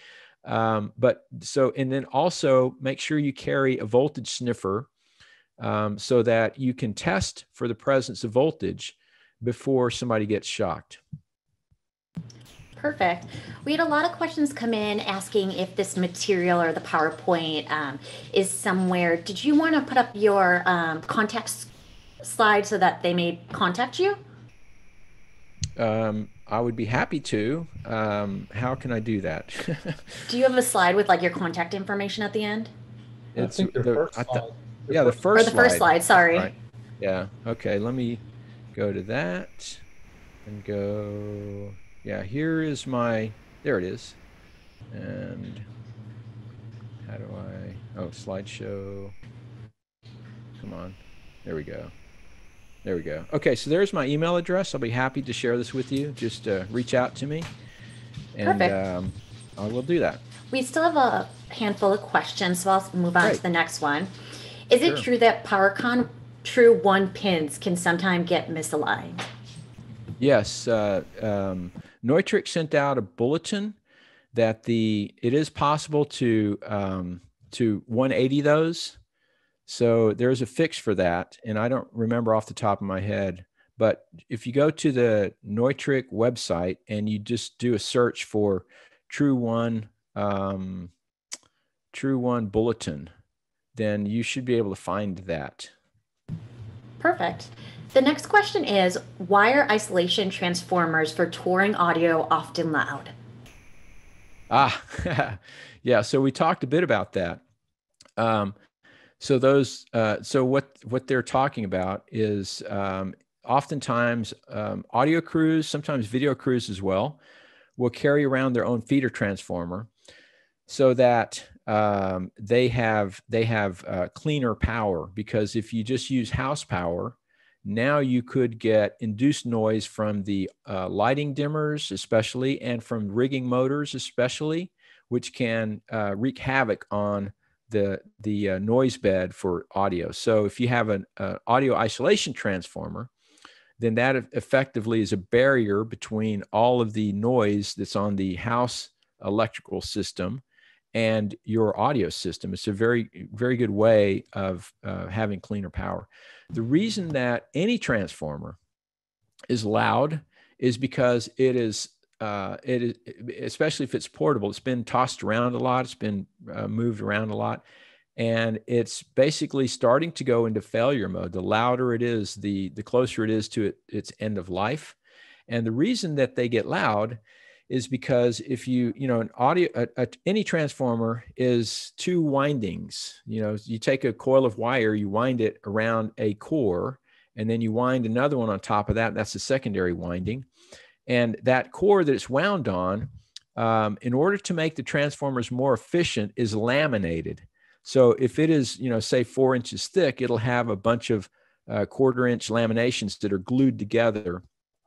Um, but so, and then also make sure you carry a voltage sniffer um, so that you can test for the presence of voltage before somebody gets shocked. Perfect. We had a lot of questions come in asking if this material or the PowerPoint um, is somewhere. Did you want to put up your um, contact slide so that they may contact you? Um, I would be happy to. Um, how can I do that? (laughs) do you have a slide with like your contact information at the end? It's the, first th- yeah, the first. Or the first slide. slide sorry. Right. Yeah. Okay. Let me go to that and go yeah, here is my, there it is. And how do I, oh, slideshow. Come on. There we go. There we go. Okay, so there's my email address. I'll be happy to share this with you. Just uh, reach out to me. And um, I will do that. We still have a handful of questions, so I'll move on Great. to the next one. Is sure. it true that PowerCon True One pins can sometimes get misaligned? Yes. Uh, um, Neutrik sent out a bulletin that the it is possible to um, to 180 those. So there's a fix for that, and I don't remember off the top of my head. But if you go to the Neutrik website and you just do a search for True One um, True One Bulletin, then you should be able to find that. Perfect. The next question is why are isolation transformers for touring audio often loud? Ah, (laughs) yeah. So we talked a bit about that. Um, so those, uh, so what what they're talking about is um, oftentimes um, audio crews, sometimes video crews as well, will carry around their own feeder transformer, so that um, they have they have uh, cleaner power. Because if you just use house power, now you could get induced noise from the uh, lighting dimmers, especially, and from rigging motors, especially, which can uh, wreak havoc on the the uh, noise bed for audio. So if you have an uh, audio isolation transformer, then that effectively is a barrier between all of the noise that's on the house electrical system and your audio system. It's a very very good way of uh, having cleaner power. The reason that any transformer is loud is because it is uh, it is especially if it's portable. It's been tossed around a lot. It's been uh, moved around a lot, and it's basically starting to go into failure mode. The louder it is, the the closer it is to it, its end of life. And the reason that they get loud is because if you you know an audio a, a, any transformer is two windings. You know you take a coil of wire you wind it around a core and then you wind another one on top of that that's the secondary winding. And that core that it's wound on um, in order to make the transformers more efficient is laminated. So if it is you know say four inches thick it'll have a bunch of uh, quarter inch laminations that are glued together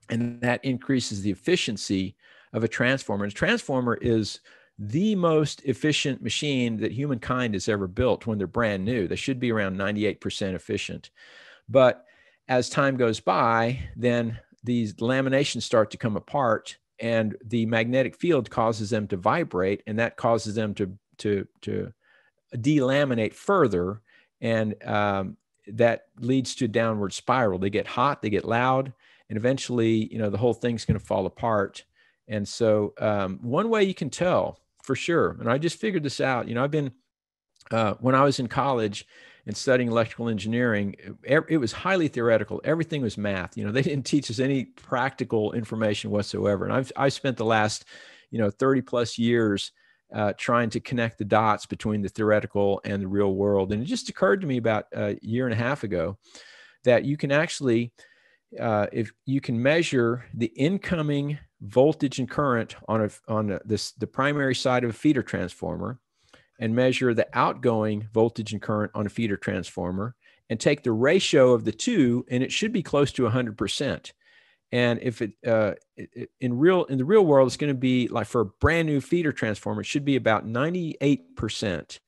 and that increases the efficiency of a transformer. And a transformer is the most efficient machine that humankind has ever built when they're brand new. They should be around 98% efficient. But as time goes by, then these laminations start to come apart and the magnetic field causes them to vibrate and that causes them to to to delaminate further and um, that leads to a downward spiral they get hot they get loud and eventually you know the whole thing's going to fall apart and so, um, one way you can tell for sure, and I just figured this out. You know, I've been uh, when I was in college and studying electrical engineering, it, it, was highly theoretical. Everything was math. You know, (laughs) they didn't teach us any practical information whatsoever. And I've I spent the last, you know, thirty plus years uh, trying to connect the dots between the theoretical and the real world. And it just occurred to me about a year and a half ago that you can actually, uh, if you can measure the incoming voltage and current on a, on a, this the primary side of a feeder transformer, and measure the outgoing voltage and current on a feeder transformer, and take the ratio of the two, and it should be close to 100 percent. And if it, uh, it, in real in the real world, it's going to be like for a brand new feeder transformer, it should be about 98%.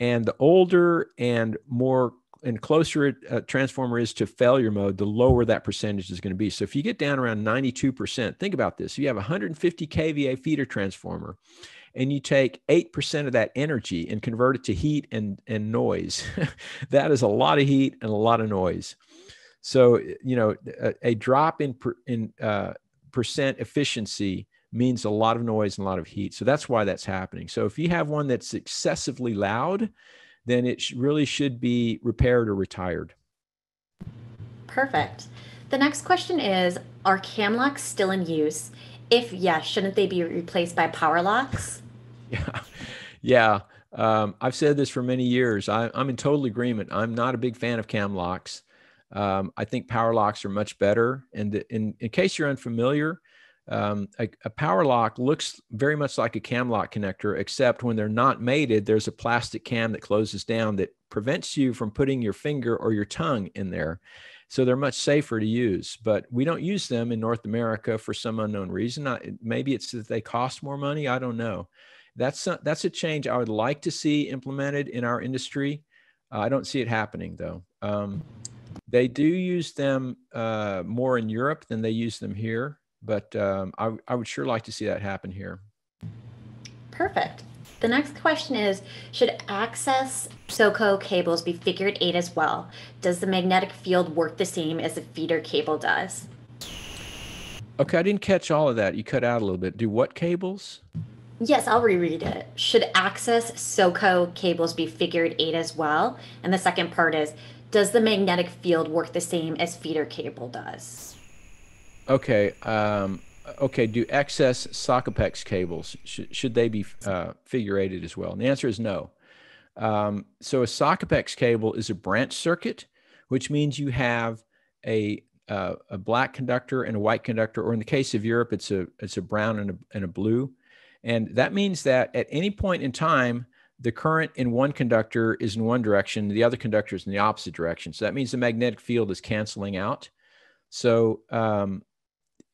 And the older and more and closer a transformer is to failure mode, the lower that percentage is going to be. So if you get down around 92%, think about this. If you have a 150 kVA feeder transformer and you take 8% of that energy and convert it to heat and, and noise, (laughs) that is a lot of heat and a lot of noise. So you know, a, a drop in per, in uh, percent efficiency means a lot of noise and a lot of heat. So that's why that's happening. So if you have one that's excessively loud, then it sh- really should be repaired or retired. Perfect. The next question is Are cam locks still in use? If yes, shouldn't they be replaced by power locks? (laughs) Yeah. Yeah. Um, I've said this for many years. I, am in total agreement. I'm not a big fan of cam locks. Um, I think power locks are much better. And in, in case you're unfamiliar, um, a, a, power lock looks very much like a cam lock connector, except when they're not mated, there's a plastic cam that closes down that prevents you from putting your finger or your tongue in there. So they're much safer to use, but we don't use them in North America for some unknown reason. I, maybe it's that they cost more money. I don't know. That's a, that's a change I would like to see implemented in our industry. Uh, I don't see it happening though. Um, they do use them uh, more in Europe than they use them here, but um, I, I would sure like to see that happen here. Perfect. The next question is Should access SOCO cables be figured eight as well? Does the magnetic field work the same as a feeder cable does? Okay, I didn't catch all of that. You cut out a little bit. Do what cables? Yes, I'll reread it. Should access SOCO cables be figured eight as well? And the second part is does the magnetic field work the same as feeder cable does? Okay. Um, okay. Do excess Socapex cables should, should they be uh, figure eighted as well? And the answer is no. Um, so a Socapex cable is a branch circuit, which means you have a uh, a black conductor and a white conductor, or in the case of Europe, it's a it's a brown and a, and a blue, and that means that at any point in time, the current in one conductor is in one direction, the other conductor is in the opposite direction. So that means the magnetic field is canceling out. So um,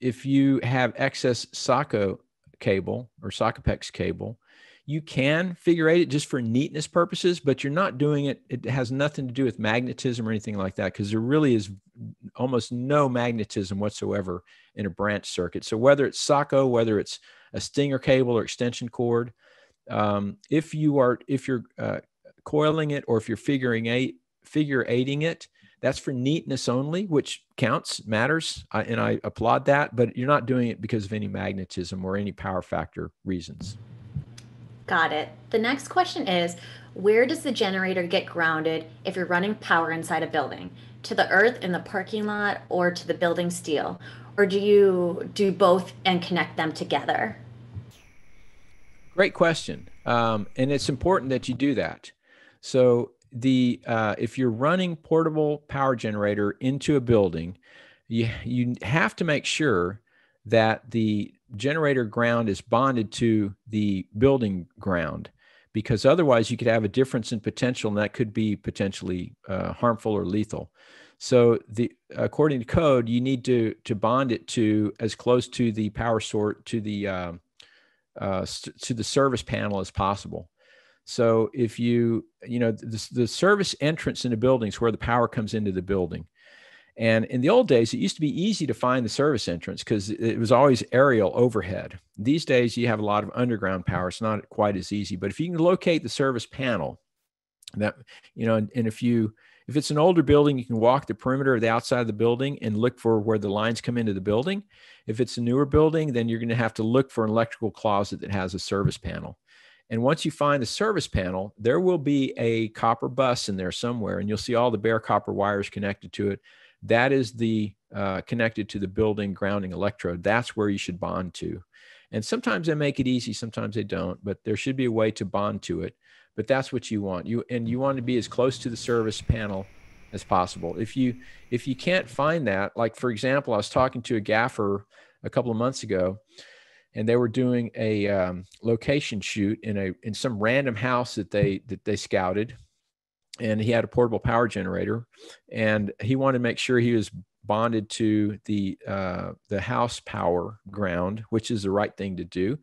if you have excess SOCO cable or Socapex cable, you can figure eight it just for neatness purposes, but you're not doing it. It has nothing to do with magnetism or anything like that because there really is almost no magnetism whatsoever in a branch circuit. So whether it's SOCO, whether it's a Stinger cable or extension cord, um, if you are if you're uh, coiling it or if you're figuring eight figure eighting it that's for neatness only which counts matters I, and i applaud that but you're not doing it because of any magnetism or any power factor reasons. Got it. The next question is where does the generator get grounded if you're running power inside a building? To the earth in the parking lot or to the building steel? Or do you do both and connect them together? Great question, um, and it's important that you do that. So the uh, if you're running portable power generator into a building, you you have to make sure that the generator ground is bonded to the building ground because otherwise you could have a difference in potential and that could be potentially uh, harmful or lethal so the according to code you need to to bond it to as close to the power sort to the uh, uh, to the service panel as possible. So if you, you know, the, the service entrance in the building is where the power comes into the building. And in the old days, it used to be easy to find the service entrance because it was always aerial overhead. These days, you have a lot of underground power. It's not quite as easy. But if you can locate the service panel, that you know, and, and if you if it's an older building, you can walk the perimeter of the outside of the building and look for where the lines come into the building. If it's a newer building, then you're going to have to look for an electrical closet that has a service panel. And once you find the service panel, there will be a copper bus in there somewhere, and you'll see all the bare copper wires connected to it. That is the uh, connected to the building grounding electrode. That's where you should bond to. And sometimes they make it easy, sometimes they don't, but there should be a way to bond to it. But that's what you want. You and you want to be as close to the service panel as possible. If you if you can't find that, like for example, I was talking to a gaffer a couple of months ago, and they were doing a um, location shoot in a in some random house that they that they scouted, and he had a portable power generator, and he wanted to make sure he was bonded to the uh, the house power ground, which is the right thing to do.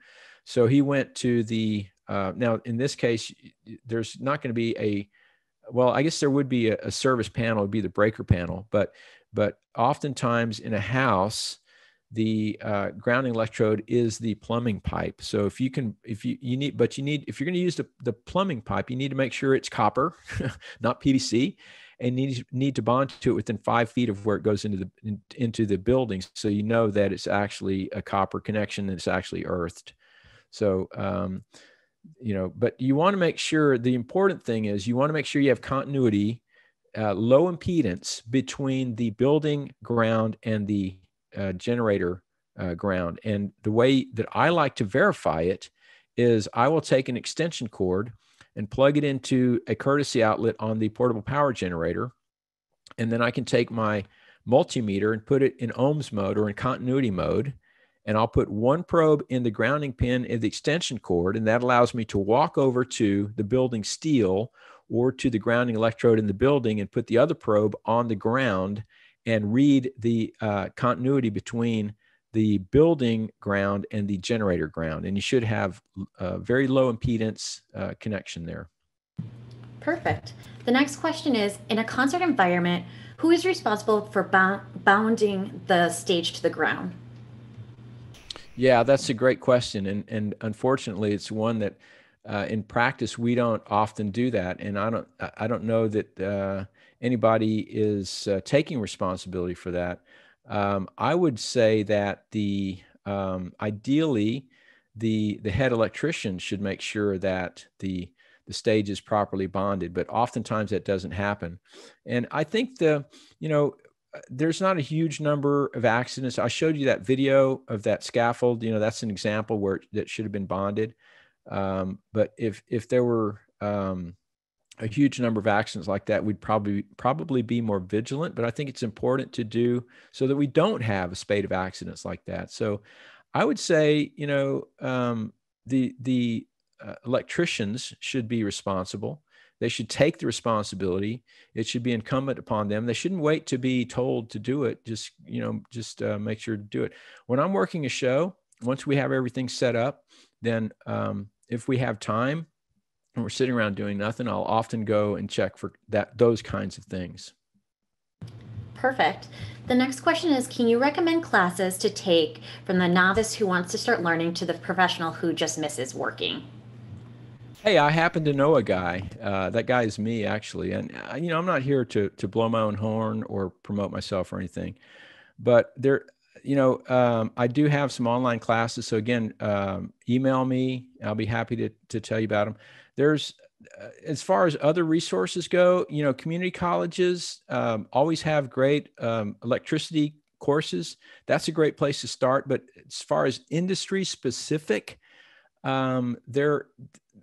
So he went to the uh, now in this case, there's not going to be a well, I guess there would be a, a service panel, would be the breaker panel, but but oftentimes in a house, the uh, grounding electrode is the plumbing pipe. So if you can, if you, you need, but you need, if you're going to use the, the plumbing pipe, you need to make sure it's copper, (laughs) not PVC, and need need to bond to it within five feet of where it goes into the in, into the building, so you know that it's actually a copper connection and it's actually earthed. So, um, you know, but you want to make sure. The important thing is you want to make sure you have continuity, uh, low impedance between the building ground and the uh, generator uh, ground. And the way that I like to verify it is I will take an extension cord and plug it into a courtesy outlet on the portable power generator. And then I can take my multimeter and put it in ohms mode or in continuity mode. And I'll put one probe in the grounding pin in the extension cord, and that allows me to walk over to the building steel or to the grounding electrode in the building and put the other probe on the ground and read the uh, continuity between the building ground and the generator ground. And you should have a uh, very low impedance uh, connection there. Perfect. The next question is In a concert environment, who is responsible for bounding the stage to the ground? Yeah, that's a great question. And, and unfortunately, it's one that uh, in practice we don't often do that. And I don't, I don't know that uh, anybody is uh, taking responsibility for that. Um, I would say that the um, ideally the the head electrician should make sure that the the stage is properly bonded, but oftentimes that doesn't happen. And I think the you know there's not a huge number of accidents. I showed you that video of that scaffold. You know that's an example where it, that should have been bonded. Um, but if if there were um, a huge number of accidents like that, we'd probably probably be more vigilant. But I think it's important to do so that we don't have a spate of accidents like that. So I would say, you know, um, the the uh, electricians should be responsible. They should take the responsibility. It should be incumbent upon them. They shouldn't wait to be told to do it. Just you know, just uh, make sure to do it. When I'm working a show, once we have everything set up, then um, if we have time and we're sitting around doing nothing, I'll often go and check for that those kinds of things. Perfect. The next question is Can you recommend classes to take from the novice who wants to start learning to the professional who just misses working? Hey, I happen to know a guy. Uh, that guy is me, actually. And, uh, you know, I'm not here to, to blow my own horn or promote myself or anything. But there, you know, um, I do have some online classes. So, again, um, email me. I'll be happy to, to tell you about them there's uh, as far as other resources go you know community colleges um, always have great um, electricity courses. That's a great place to start. But as far as industry specific um, there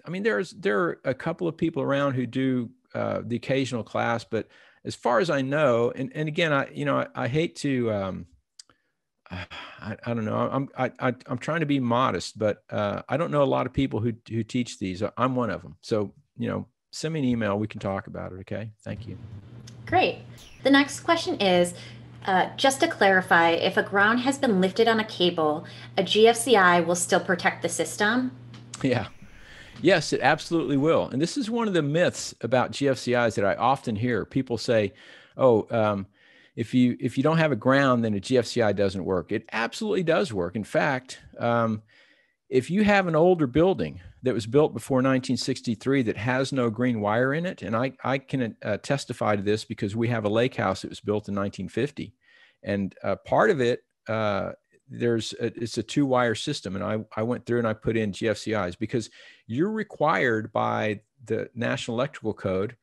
i mean there's there are a couple of people around who do uh, the occasional class. But as far as i know and, and again i you know i, I hate to um, I, I don't know. I'm I, I am trying to be modest, but uh, I don't know a lot of people who who teach these. I'm one of them. So you know, send me an email. We can talk about it. Okay. Thank you. Great. The next question is. Uh, just to clarify, if a ground has been lifted on a cable, a GFCI will still protect the system? Yeah. Yes, it absolutely will. And this is one of the myths about GFCIs that I often hear. People say, oh, um, if you if you don't have a ground, then a GFCI doesn't work. It absolutely does work. In fact, um, if you have an older building that was built before 1963 that has no green wire in it, and I I can uh, testify to this because we have a lake house that was built in 1950, and uh, part of it uh, there's a, it's a two wire system, and I I went through and I put in GFCIs because you're required by the National Electrical Code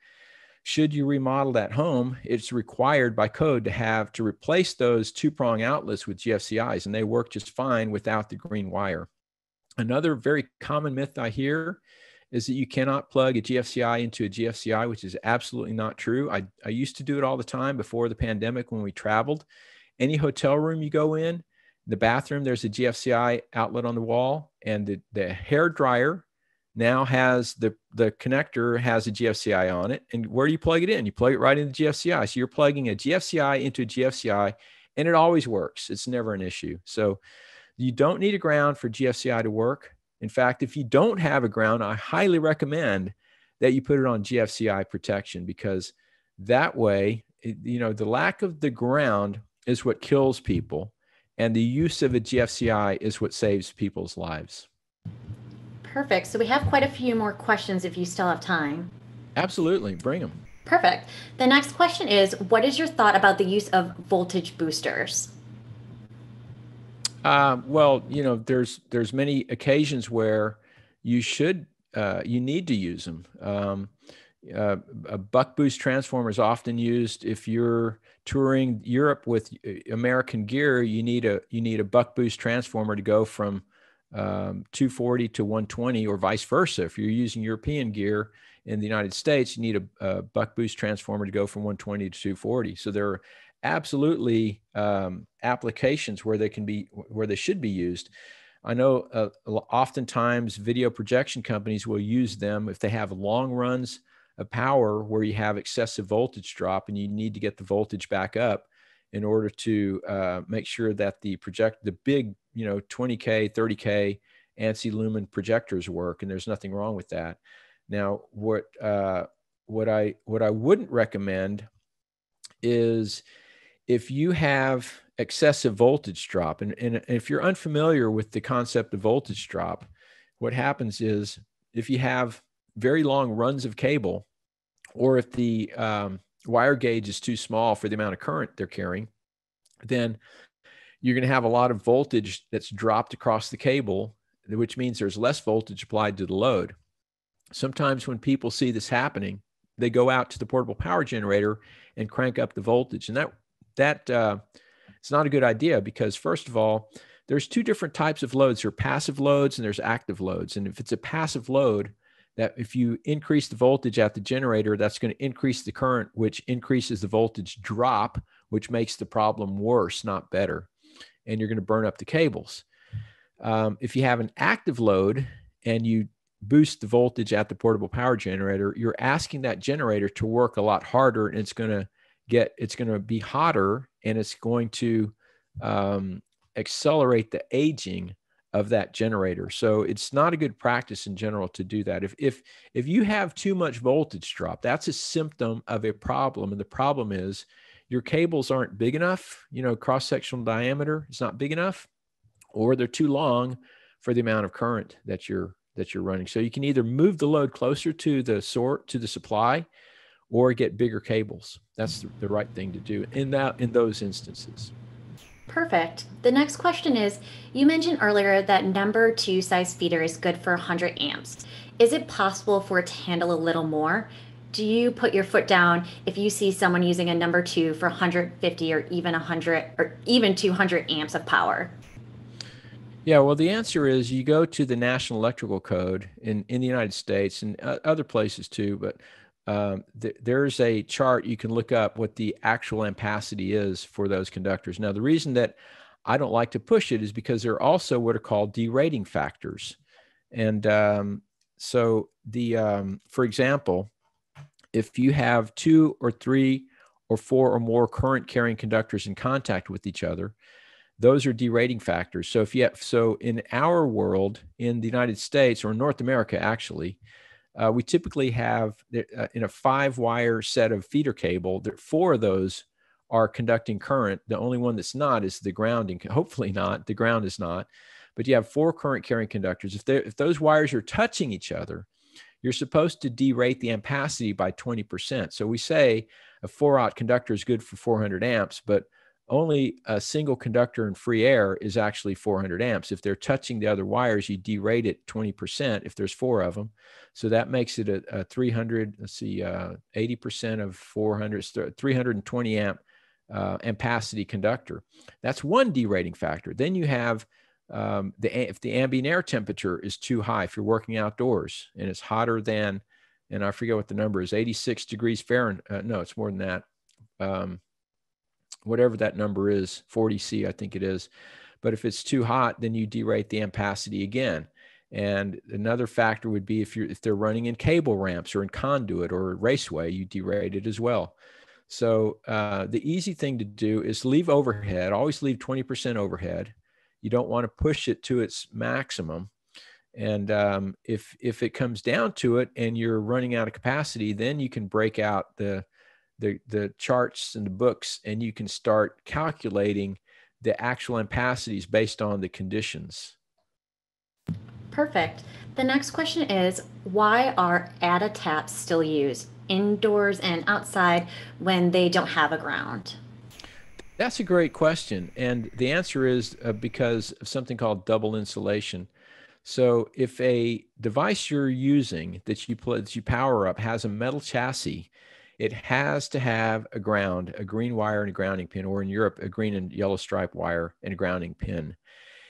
should you remodel that home, it's required by code to have to replace those two prong outlets with GFCIs, and they work just fine without the green wire. Another very common myth I hear is that you cannot plug a GFCI into a GFCI, which is absolutely not true. I, I used to do it all the time before the pandemic when we traveled. Any hotel room you go in, the bathroom, there's a GFCI outlet on the wall, and the, the hair dryer now has the the connector has a GFCI on it. And where do you plug it in? You plug it right into the GFCI. So you're plugging a GFCI into a GFCI, and it always works. It's never an issue. So you don't need a ground for GFCI to work. In fact, if you don't have a ground, I highly recommend that you put it on GFCI protection because that way, you know, the lack of the ground is what kills people, and the use of a GFCI is what saves people's lives. Perfect. So we have quite a few more questions if you still have time. Absolutely. Bring them. Perfect. The next question is What is your thought about the use of voltage boosters? Uh, well, you know, there's there's many occasions where you should uh, you need to use them. Um, uh, a buck boost transformer is often used if you're touring Europe with uh, American gear. You need a you need a buck boost transformer to go from um, 240 to 120 or vice versa. If you're using European gear in the United States, you need a, a buck boost transformer to go from 120 to 240. So there are absolutely um, applications where they can be where they should be used. I know uh, oftentimes video projection companies will use them if they have long runs of power where you have excessive voltage drop and you need to get the voltage back up in order to uh, make sure that the project the big you know 20k 30k ANSI lumen projectors work and there's nothing wrong with that. Now what uh, what i what i wouldn't recommend is if you have excessive voltage drop and, and if you're unfamiliar with the concept of voltage drop what happens is if you have very long runs of cable or if the um, wire gauge is too small for the amount of current they're carrying then you're going to have a lot of voltage that's dropped across the cable, which means there's less voltage applied to the load. Sometimes when people see this happening, they go out to the portable power generator and crank up the voltage, and that that uh, it's not a good idea because first of all, there's two different types of loads. There are passive loads and there's active loads. And if it's a passive load, that if you increase the voltage at the generator, that's going to increase the current, which increases the voltage drop, which makes the problem worse, not better and you're going to burn up the cables. Um, if you have an active load and you boost the voltage at the portable power generator, you're asking that generator to work a lot harder and it's going to get, it's going to be hotter and it's going to um, accelerate the aging of that generator. So it's not a good practice in general to do that. If if if you have too much voltage drop, that's a symptom of a problem and the problem is your cables aren't big enough, you know, cross sectional diameter is not big enough, or they're too long for the amount of current that you're that you're running. So you can either move the load closer to the sort to the supply or get bigger cables. That's the, the right thing to do in that in those instances. Perfect. The next question is you mentioned earlier that number 2 size feeder is good for 100 amps. Is it possible for it to handle a little more? Do you put your foot down if you see someone using a number two for 150 or even 100 or even 200 amps of power? Yeah, well, the answer is you go to the National Electrical Code in, in the United States and uh, other places too, but um, th- there's a chart you can look up what the actual ampacity is for those conductors. Now, the reason that I don't like to push it is because there are also what are called derating factors. And um, so, the um, for example, if you have two or three or four or more current carrying conductors in contact with each other, those are derating factors. So if you have, so in our world, in the United States or North America, actually, uh, we typically have uh, in a five wire set of feeder cable, that four of those are conducting current. The only one that's not is the grounding. (laughs) Hopefully not. The ground is not. But you have four current carrying conductors. If, if those wires are touching each other, you're supposed to derate the ampacity by 20%. So we say a 4-aught conductor is good for 400 amps, but only a single conductor in free air is actually 400 amps. If they're touching the other wires, you derate it 20% if there's four of them. So that makes it a, a 300, let's see, uh, 80% of 400, 320 amp uh, ampacity conductor. That's one derating factor. Then you have um, the, if the ambient air temperature is too high, if you're working outdoors and it's hotter than, and I forget what the number is, 86 degrees Fahrenheit. Uh, no, it's more than that. Um, whatever that number is, 40 C, I think it is. But if it's too hot, then you derate the ampacity again. And another factor would be if you're if they're running in cable ramps or in conduit or raceway, you derate it as well. So uh, the easy thing to do is leave overhead. Always leave 20% overhead. You don't want to push it to its maximum. And um, if if it comes down to it and you're running out of capacity, then you can break out the the the charts and the books, and you can start calculating the actual ampacities based on the conditions. Perfect. The next question is why are ATA taps still used indoors and outside when they don't have a ground? That's a great question. And the answer is uh, because of something called double insulation. So if a device you're using that you, put, that you power up has a metal chassis, it has to have a ground, a green wire and a grounding pin, or in Europe, a green and yellow stripe wire and a grounding pin.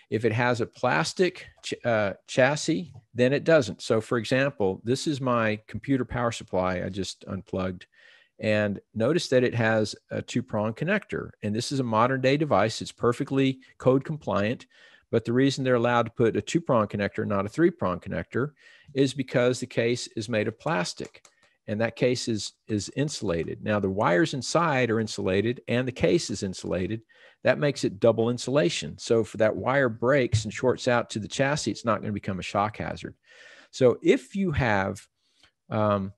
If it has a plastic ch- uh, chassis, then it doesn't. So, for example, this is my computer power supply I just unplugged. And notice that it has a two prong connector. And this is a modern day device. It's perfectly code compliant. But the reason they're allowed to put a two prong connector, not a three prong connector, is because the case is made of plastic and that case is is insulated. Now the wires inside are insulated and the case is insulated. That makes it double insulation. So if that wire breaks and shorts out to the chassis, it's not going to become a shock hazard. So if you have um,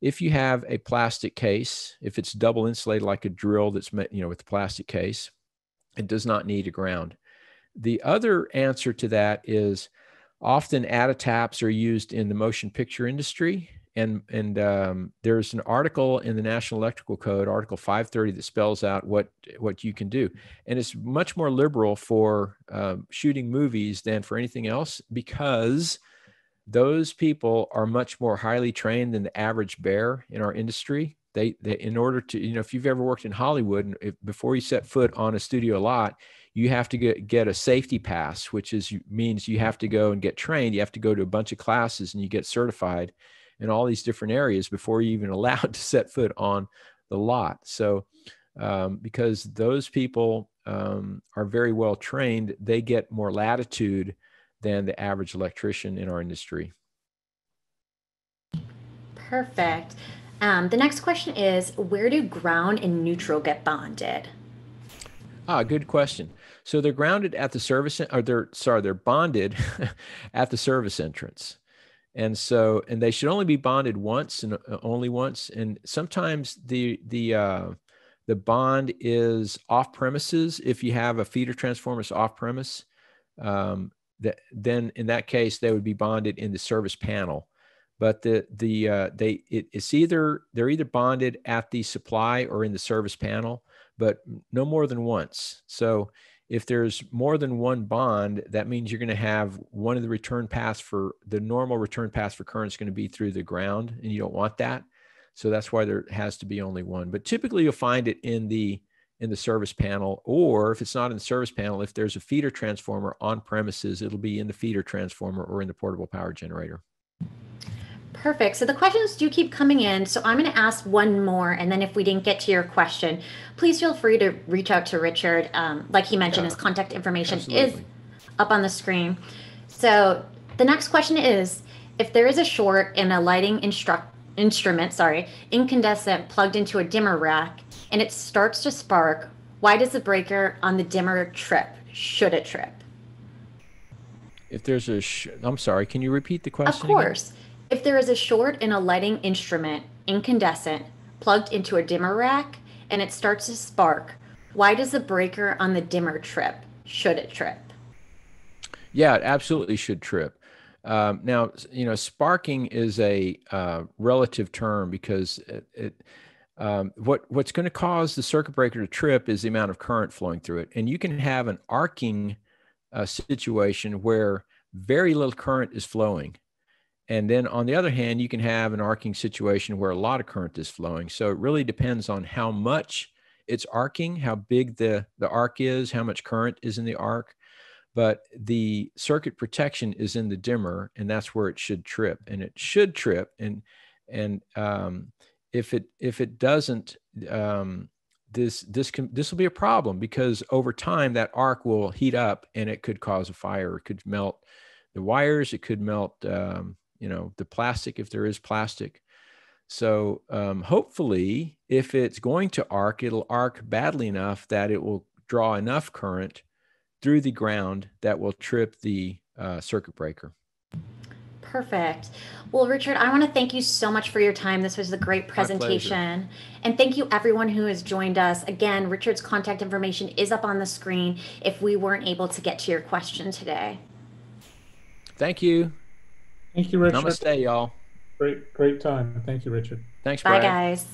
if you have a plastic case, if it's double insulated like a drill that's you know with a plastic case, it does not need a ground. The other answer to that is often ATA taps are used in the motion picture industry and and um, there's an article in the National Electrical Code, Article 530, that spells out what what you can do, and it's much more liberal for uh, shooting movies than for anything else because those people are much more highly trained than the average bear in our industry. They, they in order to you know if you've ever worked in Hollywood, if, before you set foot on a studio lot, you have to get, get a safety pass, which is means you have to go and get trained. You have to go to a bunch of classes and you get certified in all these different areas before you're even (laughs) allowed to set foot on the lot. So, um, because those people um, are very well trained, they get more latitude than the average electrician in our industry. Perfect. Um, the next question is Where do ground and neutral get bonded? Ah, good question. So they're grounded at the service, or they're sorry, they're bonded (laughs) at the service entrance and so and they should only be bonded once and uh, only once and sometimes the the uh, the bond is off premises if you have a feeder transformer off premise um, that then in that case they would be bonded in the service panel but the the uh, they it, it's either they're either bonded at the supply or in the service panel but no more than once so if there's more than one bond, that means you're going to have one of the return paths for the normal return path for current is going to be through the ground, and you don't want that. So that's why there has to be only one. But typically, you'll find it in the in the service panel, or if it's not in the service panel, if there's a feeder transformer on premises, it'll be in the feeder transformer or in the portable power generator. Perfect. So the questions do keep coming in. So I'm going to ask one more. And then if we didn't get to your question, please feel free to reach out to Richard. Um, like he mentioned, yeah. his contact information Absolutely. is up on the screen. So the next question is if there is a short in a lighting instru- instrument, sorry, incandescent plugged into a dimmer rack and it starts to spark, why does the breaker on the dimmer trip? Should it trip? If there's a, sh- I'm sorry, can you repeat the question? Of course. Again? If there is a short in a lighting instrument, incandescent, plugged into a dimmer rack, and it starts to spark, why does the breaker on the dimmer trip? Should it trip? Yeah, it absolutely should trip. Um, now, you know, sparking is a uh, relative term because it, it um, what what's going to cause the circuit breaker to trip is the amount of current flowing through it, and you can have an arcing uh, situation where very little current is flowing, and then on the other hand, you can have an arcing situation where a lot of current is flowing. So it really depends on how much it's arcing, how big the, the arc is, how much current is in the arc. but the circuit protection is in the dimmer and that's where it should trip and it should trip and and um, if it if it doesn't um, this this can this will be a problem because over time that arc will heat up and it could cause a fire. It could melt the wires. It could melt um, you know the plastic if there is plastic. So um, hopefully if it's going to arc it'll arc badly enough that it will draw enough current through the ground that will trip the uh, circuit breaker Perfect. Well, Richard, I want to thank you so much for your time. This was a great presentation. And thank you, everyone who has joined us. Again, Richard's contact information is up on the screen if we weren't able to get to your question today. Thank you. Thank you, Richard. Namaste, y'all. Great, great time. Thank you, Richard. Thanks, Bye, Brad. guys.